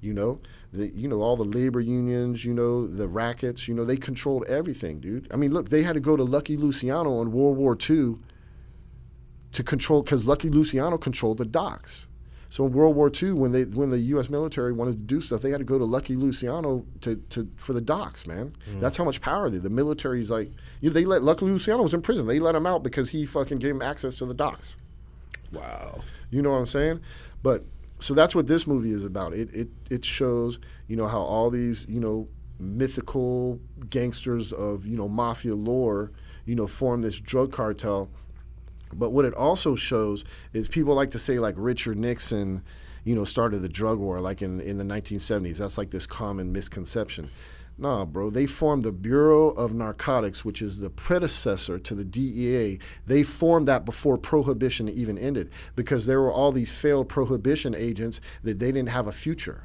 S2: You know the, you know all the labor unions you know the rackets you know they controlled everything dude. I mean look they had to go to lucky luciano in world war ii to control because Lucky Luciano controlled the docks. So in World War II, when they when the U.S. military wanted to do stuff, they had to go to Lucky Luciano to, to for the docks, man. Mm. That's how much power they. The military's like, you know, they let Lucky Luciano was in prison. They let him out because he fucking gave him access to the docks.
S1: Wow.
S2: You know what I'm saying? But so that's what this movie is about. It it it shows you know how all these you know mythical gangsters of you know mafia lore you know form this drug cartel but what it also shows is people like to say like Richard Nixon, you know, started the drug war like in in the 1970s. That's like this common misconception. Nah, bro. They formed the Bureau of Narcotics, which is the predecessor to the DEA. They formed that before prohibition even ended because there were all these failed prohibition agents that they didn't have a future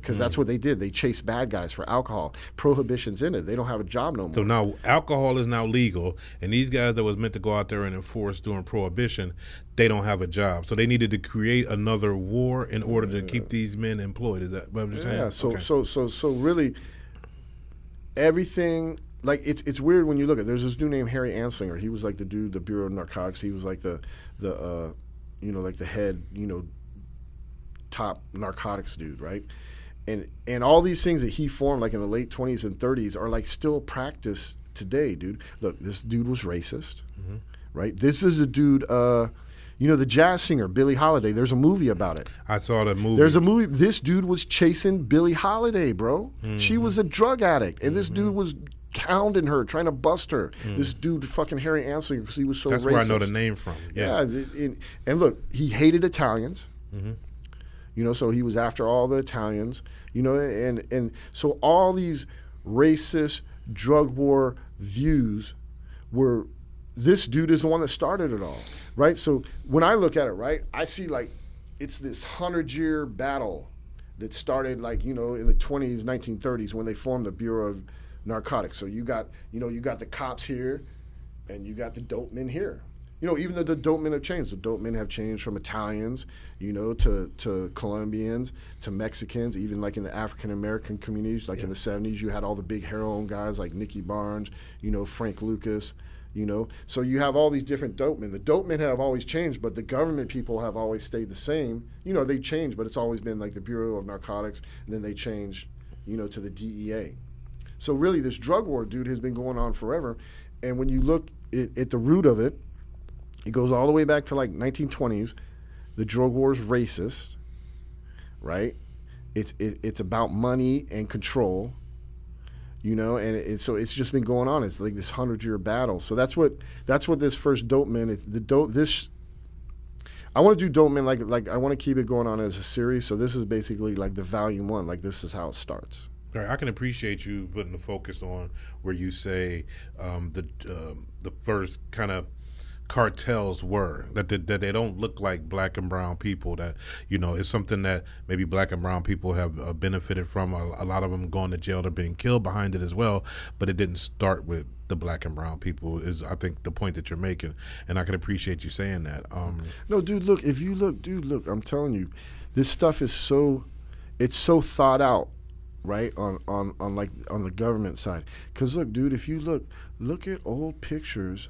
S2: because mm. that's what they did. They chased bad guys for alcohol. Prohibition's in it. They don't have a job no more.
S1: So now alcohol is now legal, and these guys that was meant to go out there and enforce during prohibition, they don't have a job. So they needed to create another war in order yeah. to keep these men employed. Is that what I'm
S2: yeah,
S1: saying?
S2: Yeah. So okay. so so so really, everything. Like it's it's weird when you look at. There's this dude named Harry Anslinger. He was like the dude, the Bureau of Narcotics. He was like the the uh, you know like the head you know top narcotics dude, right? And and all these things that he formed like in the late 20s and 30s are like still practiced today dude look this dude was racist mm-hmm. right this is a dude uh you know the jazz singer Billie Holiday. There's a movie about it.
S1: I saw the movie.
S2: There's a movie. This dude was chasing Billie Holiday, bro. Mm-hmm. She was a drug addict, and mm-hmm. this dude was hounding her, trying to bust her. Mm. This dude, fucking Harry Anslinger, because he was so.
S1: That's
S2: racist.
S1: where I know the name from. Yeah.
S2: yeah and, and look, he hated Italians. Mm-hmm. You know, so he was after all the Italians. You know, and and so all these racist drug war views were this dude is the one that started it all, right? So when I look at it, right, I see like it's this hundred year battle that started like you know in the 20s, 1930s when they formed the Bureau of Narcotics. So you got you know you got the cops here, and you got the dope men here, you know, even the, the dope men have changed. The dope men have changed from Italians, you know, to, to Colombians, to Mexicans, even like in the African American communities, like yeah. in the 70s, you had all the big heroin guys like Nicky Barnes, you know, Frank Lucas, you know. So you have all these different dope men. The dope men have always changed, but the government people have always stayed the same. You know, they changed, but it's always been like the Bureau of Narcotics, and then they changed, you know, to the DEA. So really, this drug war, dude, has been going on forever. And when you look at, at the root of it, it goes all the way back to like 1920s. The drug war is racist, right? It's it, it's about money and control, you know, and it, so it's just been going on. It's like this hundred year battle. So that's what that's what this first dope man is. The dope this. I want to do dope man like like I want to keep it going on as a series. So this is basically like the volume one. Like this is how it starts.
S1: Right, I can appreciate you putting the focus on where you say um, the um, the first kind of cartels were that they, that they don't look like black and brown people that you know it's something that maybe black and brown people have uh, benefited from. A, a, lot of them going to jail or being killed behind it as well but it didn't start with the black and brown people is i think the point that you're making and i can appreciate you saying that um,
S2: no dude look if you look dude look i'm telling you this stuff is so it's so thought out right on on on like on the government side. Because look dude if you look look at old pictures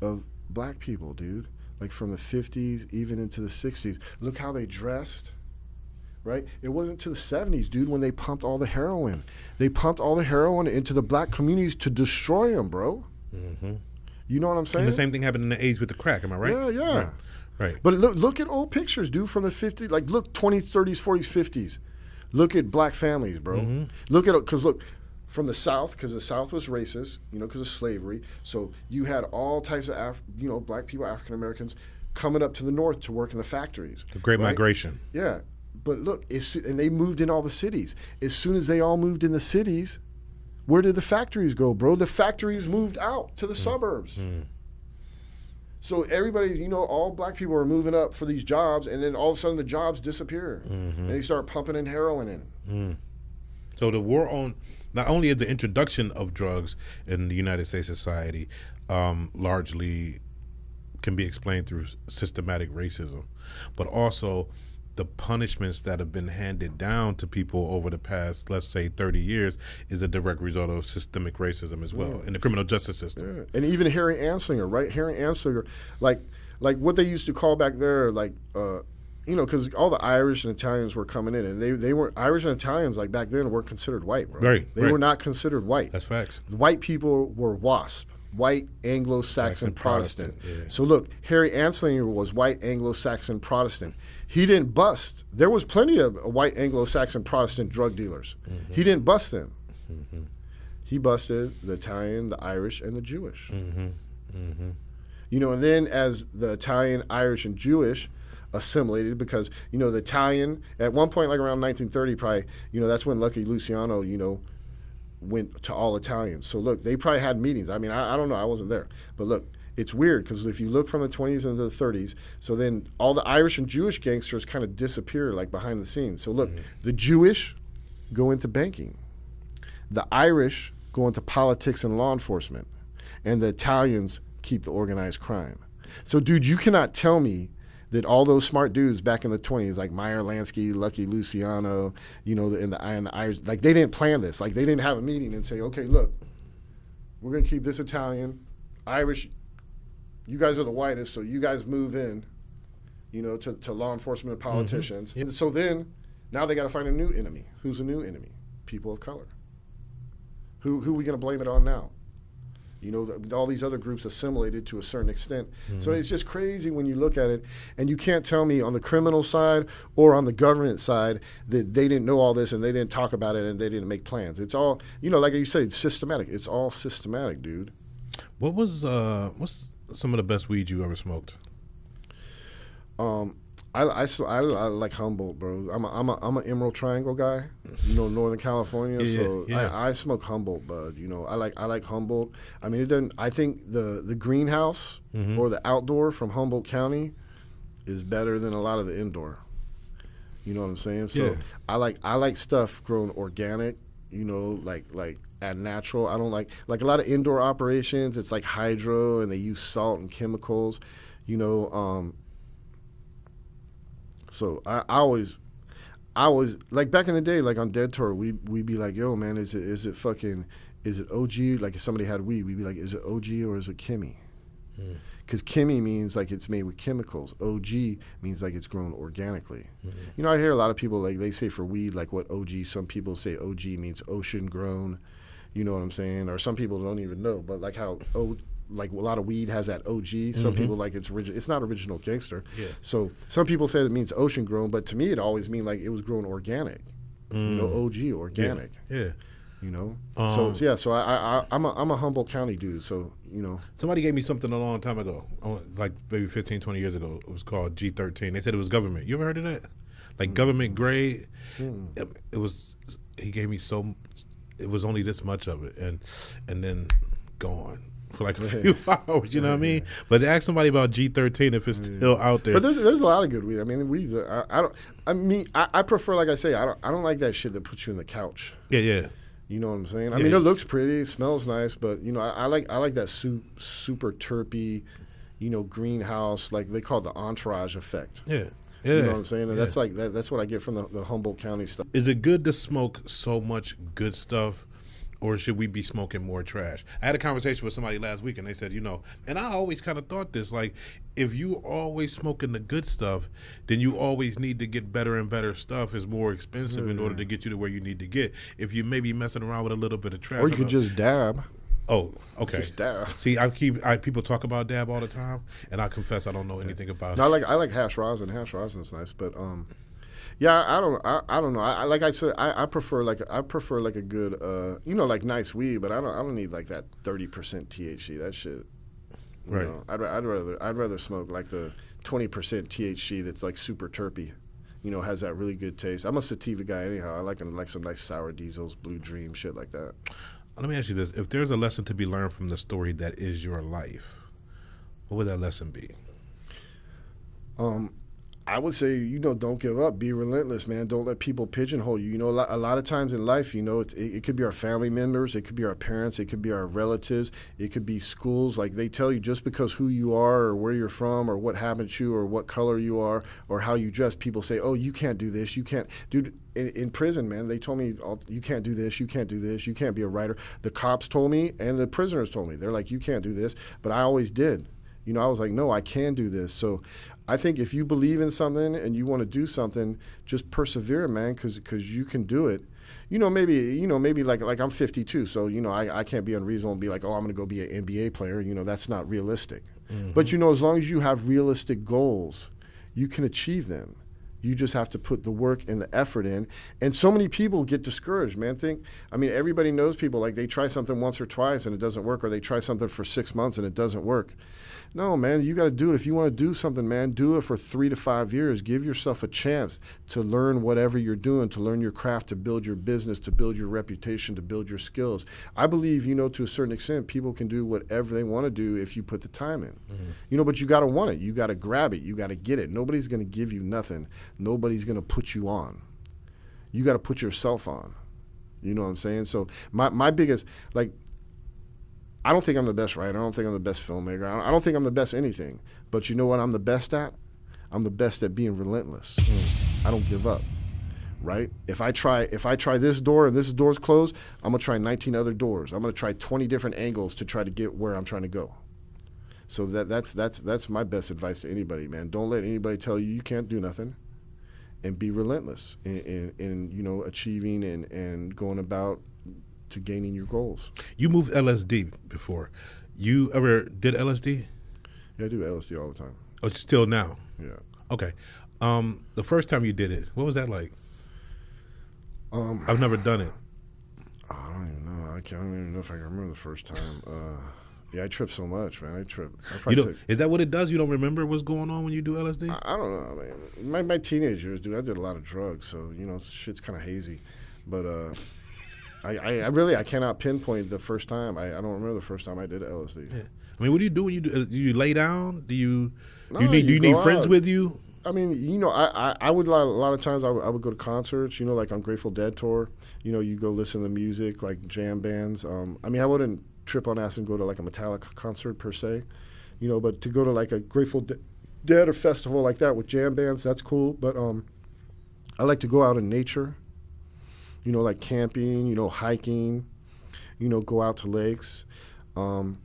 S2: of black people, dude. Like from the 50s, even into the 60s. Look how they dressed, right? It wasn't to the 70s, dude, when they pumped all the heroin. They pumped all the heroin into the black communities to destroy them, bro. Mm-hmm. You know what I'm saying?
S1: And the same thing happened in the 80s with the crack, am I right?
S2: Yeah, yeah.
S1: Right. right.
S2: But look, look at old pictures, dude, from the 50s. Like, look, 20s, 30s, 40s, 50s. Look at black families, bro. Mm-hmm. Look at, because look, from the South because the South was racist, you know, because of slavery. So you had all types of, Af- you know, black people, African Americans, coming up to the North to work in the factories.
S1: The Great
S2: right?
S1: Migration.
S2: Yeah, but look, and they moved in all the cities. As soon as they all moved in the cities, Where did the factories go, bro? The factories moved out to the mm. suburbs. Mm. So everybody, you know, all black people are moving up for these jobs, and then all of a sudden the jobs disappear, mm-hmm. and they start pumping in heroin in. Mm.
S1: So the war on not only is the introduction of drugs in the United States society um, largely can be explained through systematic racism, but also the punishments that have been handed down to people over the past, let's say, 30 years, is a direct result of systemic racism as well in the criminal justice system.
S2: Yeah. And even Harry Anslinger, right? Harry Anslinger, like like what they used to call back there, like uh, you know, because all the Irish and Italians were coming in, and they they were Irish and Italians like back then weren't considered white, bro.
S1: Right,
S2: They
S1: right.
S2: were not considered white.
S1: That's facts.
S2: white people were WASP, white Anglo-Saxon Protestant.
S1: Protestant, yeah.
S2: So look, Harry Anslinger was white Anglo-Saxon Protestant. He didn't bust. There was plenty of white Anglo-Saxon Protestant drug dealers.
S1: Mm-hmm.
S2: He didn't bust them. He busted the Italian, the Irish, and the Jewish.
S1: Mm-hmm.
S2: You know, and then as the Italian, Irish, and Jewish assimilated, because you know the Italian at one point, like around 1930, probably you know that's when Lucky Luciano, you know, went to all Italians. So look, they probably had meetings. I mean, I, I don't know, I wasn't there, but look, it's weird because if you look from the 20s into the 30s, so then all the Irish and Jewish gangsters kind of disappear like behind the scenes. So look, mm-hmm. the Jewish go into banking, the Irish go into politics and law enforcement, and the Italians keep the organized crime. So, dude, you cannot tell me that all those smart dudes back in the 20s, like Meyer Lansky, Lucky Luciano, you know, in the, and the Irish, like they didn't plan this. Like they didn't have a meeting and say, okay, look, we're going to keep this Italian, Irish, you guys are the whitest, so you guys move in, you know, to, to law enforcement and politicians. And so then, now they got to find a new enemy. Who's a new enemy? People of color. Who, who are we going to blame it on now? You know, all these other groups assimilated to a certain extent. So it's just crazy when you look at it, and you can't tell me on the criminal side or on the government side that they didn't know all this and they didn't talk about it and they didn't make plans. It's all, you know, like you said, systematic. It's all systematic, dude.
S1: What was uh what's some of the best weed you ever smoked?
S2: Um, I, I, I- I like Humboldt, bro. I'm a, I'm a, I'm an Emerald Triangle guy, you know, Northern California.
S1: Yeah,
S2: so
S1: yeah.
S2: I, I smoke Humboldt, bud. You know, I like I like Humboldt. I mean, it doesn't. I think the the greenhouse
S1: Mm-hmm.
S2: or the outdoor from Humboldt County is better than a lot of the indoor. You know what I'm saying? So
S1: Yeah.
S2: I like I like stuff grown organic. You know, like like and natural. I don't like like a lot of indoor operations. It's like hydro and they use salt and chemicals. You know, um, so I, I always, I was like back in the day, like on Dead Tour, we we'd be like, "Yo, man, is it is it fucking, is it OG? Like if somebody had weed, we'd be like, "Is it OG or is it Kimmy?" Hmm. Because Kimmy means like it's made with chemicals. OG means like it's grown organically. Hmm. You know, I hear a lot of people like they say for weed, like what OG. Some people say OG means ocean grown. You know what I'm saying? Or some people don't even know. But like how O, like a lot of weed has that OG. Some people like it's original. It's not original gangster.
S1: Yeah.
S2: So some people say it means ocean grown, but to me it always mean like it was grown organic. You know, OG organic.
S1: Yeah.
S2: You know.
S1: Um,
S2: so yeah. So I, I I'm a I'm a Humboldt County dude. So you know.
S1: Somebody gave me something a long time ago, like maybe 15, 20 years ago. It was called G13. They said it was government. You ever heard of that? Like
S2: Mm.
S1: government grade. It, it was. He gave me so. It was only this much of it, and and then gone for like a few hours. You know what I mean? But ask somebody about G13 if it's still out there.
S2: But there's there's a lot of good weed. I mean, weeds. are- I, I don't. I mean, I, I prefer, like I say, I don't. I don't like that shit that puts you in the couch.
S1: yeah, yeah.
S2: You know what I'm saying? I
S1: Yeah.
S2: mean, it looks pretty, smells nice, but you know, I, I like I like that su- super terpy, you know, greenhouse. Like they call it the entourage effect.
S1: Yeah. Yeah.
S2: You know what I'm saying? And
S1: Yeah.
S2: that's like that, that's what I get from the, the Humboldt County stuff.
S1: Is it good to smoke so much good stuff, or should we be smoking more trash? I had a conversation with somebody last week, and they said, you know, and I always kind of thought this, like, if you always smoking the good stuff, then you always need to get better and better stuff. is more expensive in order to get you to where you need to get. If you may be messing around with a little bit of trash,
S2: Or you could just dab.
S1: oh, okay.
S2: Just dab.
S1: See, I keep I, people talk about dab all the time, and I confess I don't know anything about
S2: No, I like I like hash rosin. Hash rosin is nice, but um, yeah, I don't I, I don't know. I, I like I said I, I prefer like I prefer like a good uh you know like nice weed, but I don't I don't need like that thirty percent THC. That shit.
S1: Right.
S2: know. I'd I'd rather I'd rather smoke like the twenty percent THC that's like super terpy. You know, has that really good taste. I'm a sativa guy anyhow. I like like some nice sour diesels, blue dream, shit like that.
S1: Let me ask you this: If there's a lesson to be learned from the story that is your life, what would that lesson be?
S2: Um, I would say, you know, don't give up. Be relentless, man. Don't let people pigeonhole you. You know, a lot, of times in life, you know, it, it, could be our family members, it could be our parents, it could be our relatives, it could be schools. Like they tell you just because who you are or where you're from or what happened to you or what color you are or how you dress, people say, oh, you can't do this. You can't. Dude, in, in prison, man, they told me, oh, you can't do this. You can't do this. You can't be a writer. The cops told me and the prisoners told me. They're like, you can't do this. But I always did you know, I was like, no, I can do this. So I think if you believe in something and you want to do something, just persevere, man, because because you can do it. You know, maybe you know, maybe like like I'm 52, so you know, I, I can't be unreasonable and be like, oh, I'm going to go be an NBA player. You know, that's not realistic. Mm-hmm. But you know, as long as you have realistic goals, you can achieve them. You just have to put the work and the effort in. And so many people get discouraged, man. Think, I mean, everybody knows people like they try something once or twice and it doesn't work, or they try something for six months and it doesn't work. No, man, you got to do it. If you want to do something, man, do it for three to five years. Give yourself a chance to learn whatever you're doing, to learn your craft, to build your business, to build your reputation, to build your skills. I believe, you know, to a certain extent, people can do whatever they want to do if you put the time in. Mm-hmm. You know, but you got to want it. You got to grab it. You got to get it. Nobody's going to give you nothing. Nobody's going to put you on. You got to put yourself on. You know what I'm saying? So my, my biggest like I don't think I'm the best writer. I don't think I'm the best filmmaker. I don't think I'm the best anything. But you know what I'm the best at? I'm the best at being relentless. I don't give up. Right? If I try if I try this door and this door's closed, I'm gonna try 19 other doors. I'm gonna try 20 different angles to try to get where I'm trying to go. So that that's that's that's my best advice to anybody, man. Don't let anybody tell you you can't do nothing, and be relentless in, in, in you know achieving and and going about to gaining your goals.
S1: You moved LSD before. You ever did LSD?
S2: Yeah, I do LSD all the time.
S1: Oh, still now?
S2: Yeah.
S1: Okay. Um, the first time you did it, what was that like? Um, I've never done it.
S2: I don't even know. I, can't, I don't even know if I can remember the first time. Uh, yeah, I trip so much, man. I trip.
S1: I you know, is that what it does? You don't remember what's going on when you do LSD?
S2: I, I don't know, man. My, my teenage years, dude, I did a lot of drugs, so you know, shit's kind of hazy. But uh, I, I, really I cannot pinpoint the first time. I, I don't remember the first time I did LSD. Yeah.
S1: I mean, what do you do when you do? Uh, do you lay down? Do you no, you need you do you need friends out. with you?
S2: I mean, you know, I, I, I would a lot of times I would, I would go to concerts. You know, like on Grateful Dead tour. You know, you go listen to music like jam bands. Um, I mean, I wouldn't trip on acid and go to like a Metallica concert per se. You know, but to go to like a Grateful De- Dead or festival like that with jam bands, that's cool. But um, I like to go out in nature you know, like camping, you know, hiking, you know, go out to lakes. Um,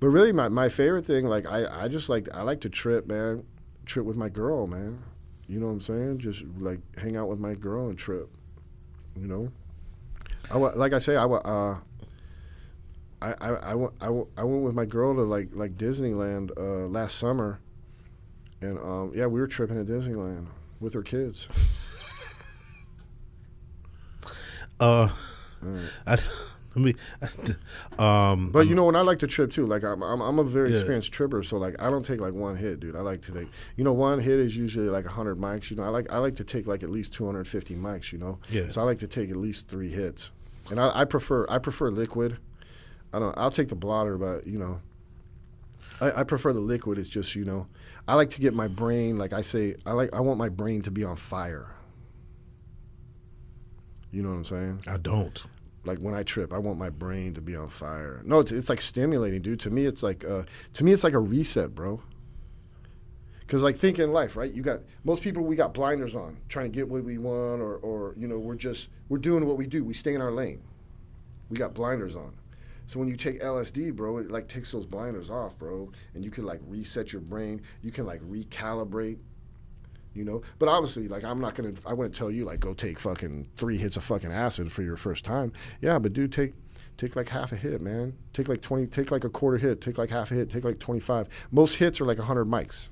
S2: but really, my, my favorite thing, like, I, I just like, I like to trip, man. Trip with my girl, man. You know what I'm saying? Just like hang out with my girl and trip. You know? I, like I say, I, uh, I, I, I, went, I, I went with my girl to like like Disneyland uh, last summer, and um, yeah, we were tripping at Disneyland with her kids.
S1: Uh, I, let me. Um,
S2: but you know, when I like to trip too, like I'm, I'm, I'm a very yeah. experienced tripper, so like I don't take like one hit, dude. I like to take, you know, one hit is usually like 100 mics. You know, I like I like to take like at least 250 mics. You know,
S1: yeah.
S2: So I like to take at least three hits, and I, I prefer I prefer liquid. I don't. I'll take the blotter, but you know, I, I, prefer the liquid. It's just you know, I like to get my brain like I say. I like I want my brain to be on fire. You know what I'm saying?
S1: I don't.
S2: Like when I trip, I want my brain to be on fire. No, it's, it's like stimulating, dude. To me, it's like uh, to me, it's like a reset, bro. Because like think in life, right? You got most people we got blinders on, trying to get what we want, or or you know we're just we're doing what we do. We stay in our lane. We got blinders on. So when you take LSD, bro, it like takes those blinders off, bro, and you can like reset your brain. You can like recalibrate you know. But obviously, like I'm not gonna, I wouldn't tell you like go take fucking three hits of fucking acid for your first time. Yeah, but dude, take take like half a hit, man. Take like twenty, take like a quarter hit, take like half a hit, take like twenty five. Most hits are like hundred mics.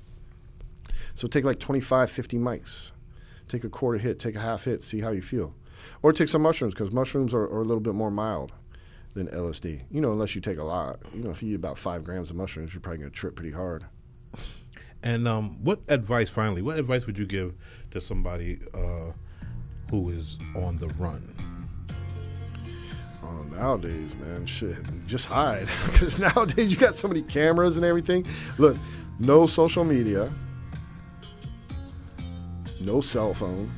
S2: So take like 25, 50 mics. Take a quarter hit, take a half hit, see how you feel. Or take some mushrooms because mushrooms are, are a little bit more mild than LSD. You know, unless you take a lot. You know, if you eat about five grams of mushrooms, you're probably gonna trip pretty hard.
S1: And um, what advice, finally, what advice would you give to somebody uh, who is on the run?
S2: Oh, nowadays, man, shit, just hide. Because nowadays you got so many cameras and everything. Look, no social media, no cell phone.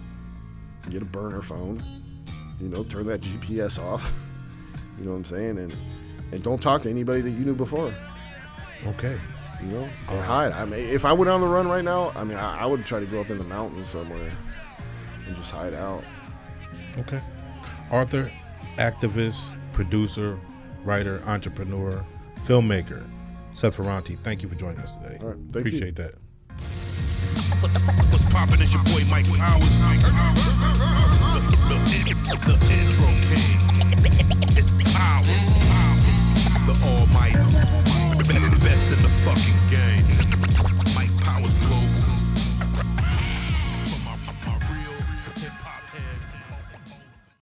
S2: Get a burner phone. You know, turn that GPS off. You know what I'm saying? And and don't talk to anybody that you knew before.
S1: Okay
S2: you know, or hide. I mean, if I went on the run right now, I mean, I, I would try to go up in the mountains somewhere and just hide out.
S1: Okay. Arthur, activist, producer, writer, entrepreneur, filmmaker, Seth Ferranti, thank you for joining us today.
S2: Appreciate you.
S1: that.
S3: What's poppin'? is your boy Mike Powers. The, intro. It's The almighty fucking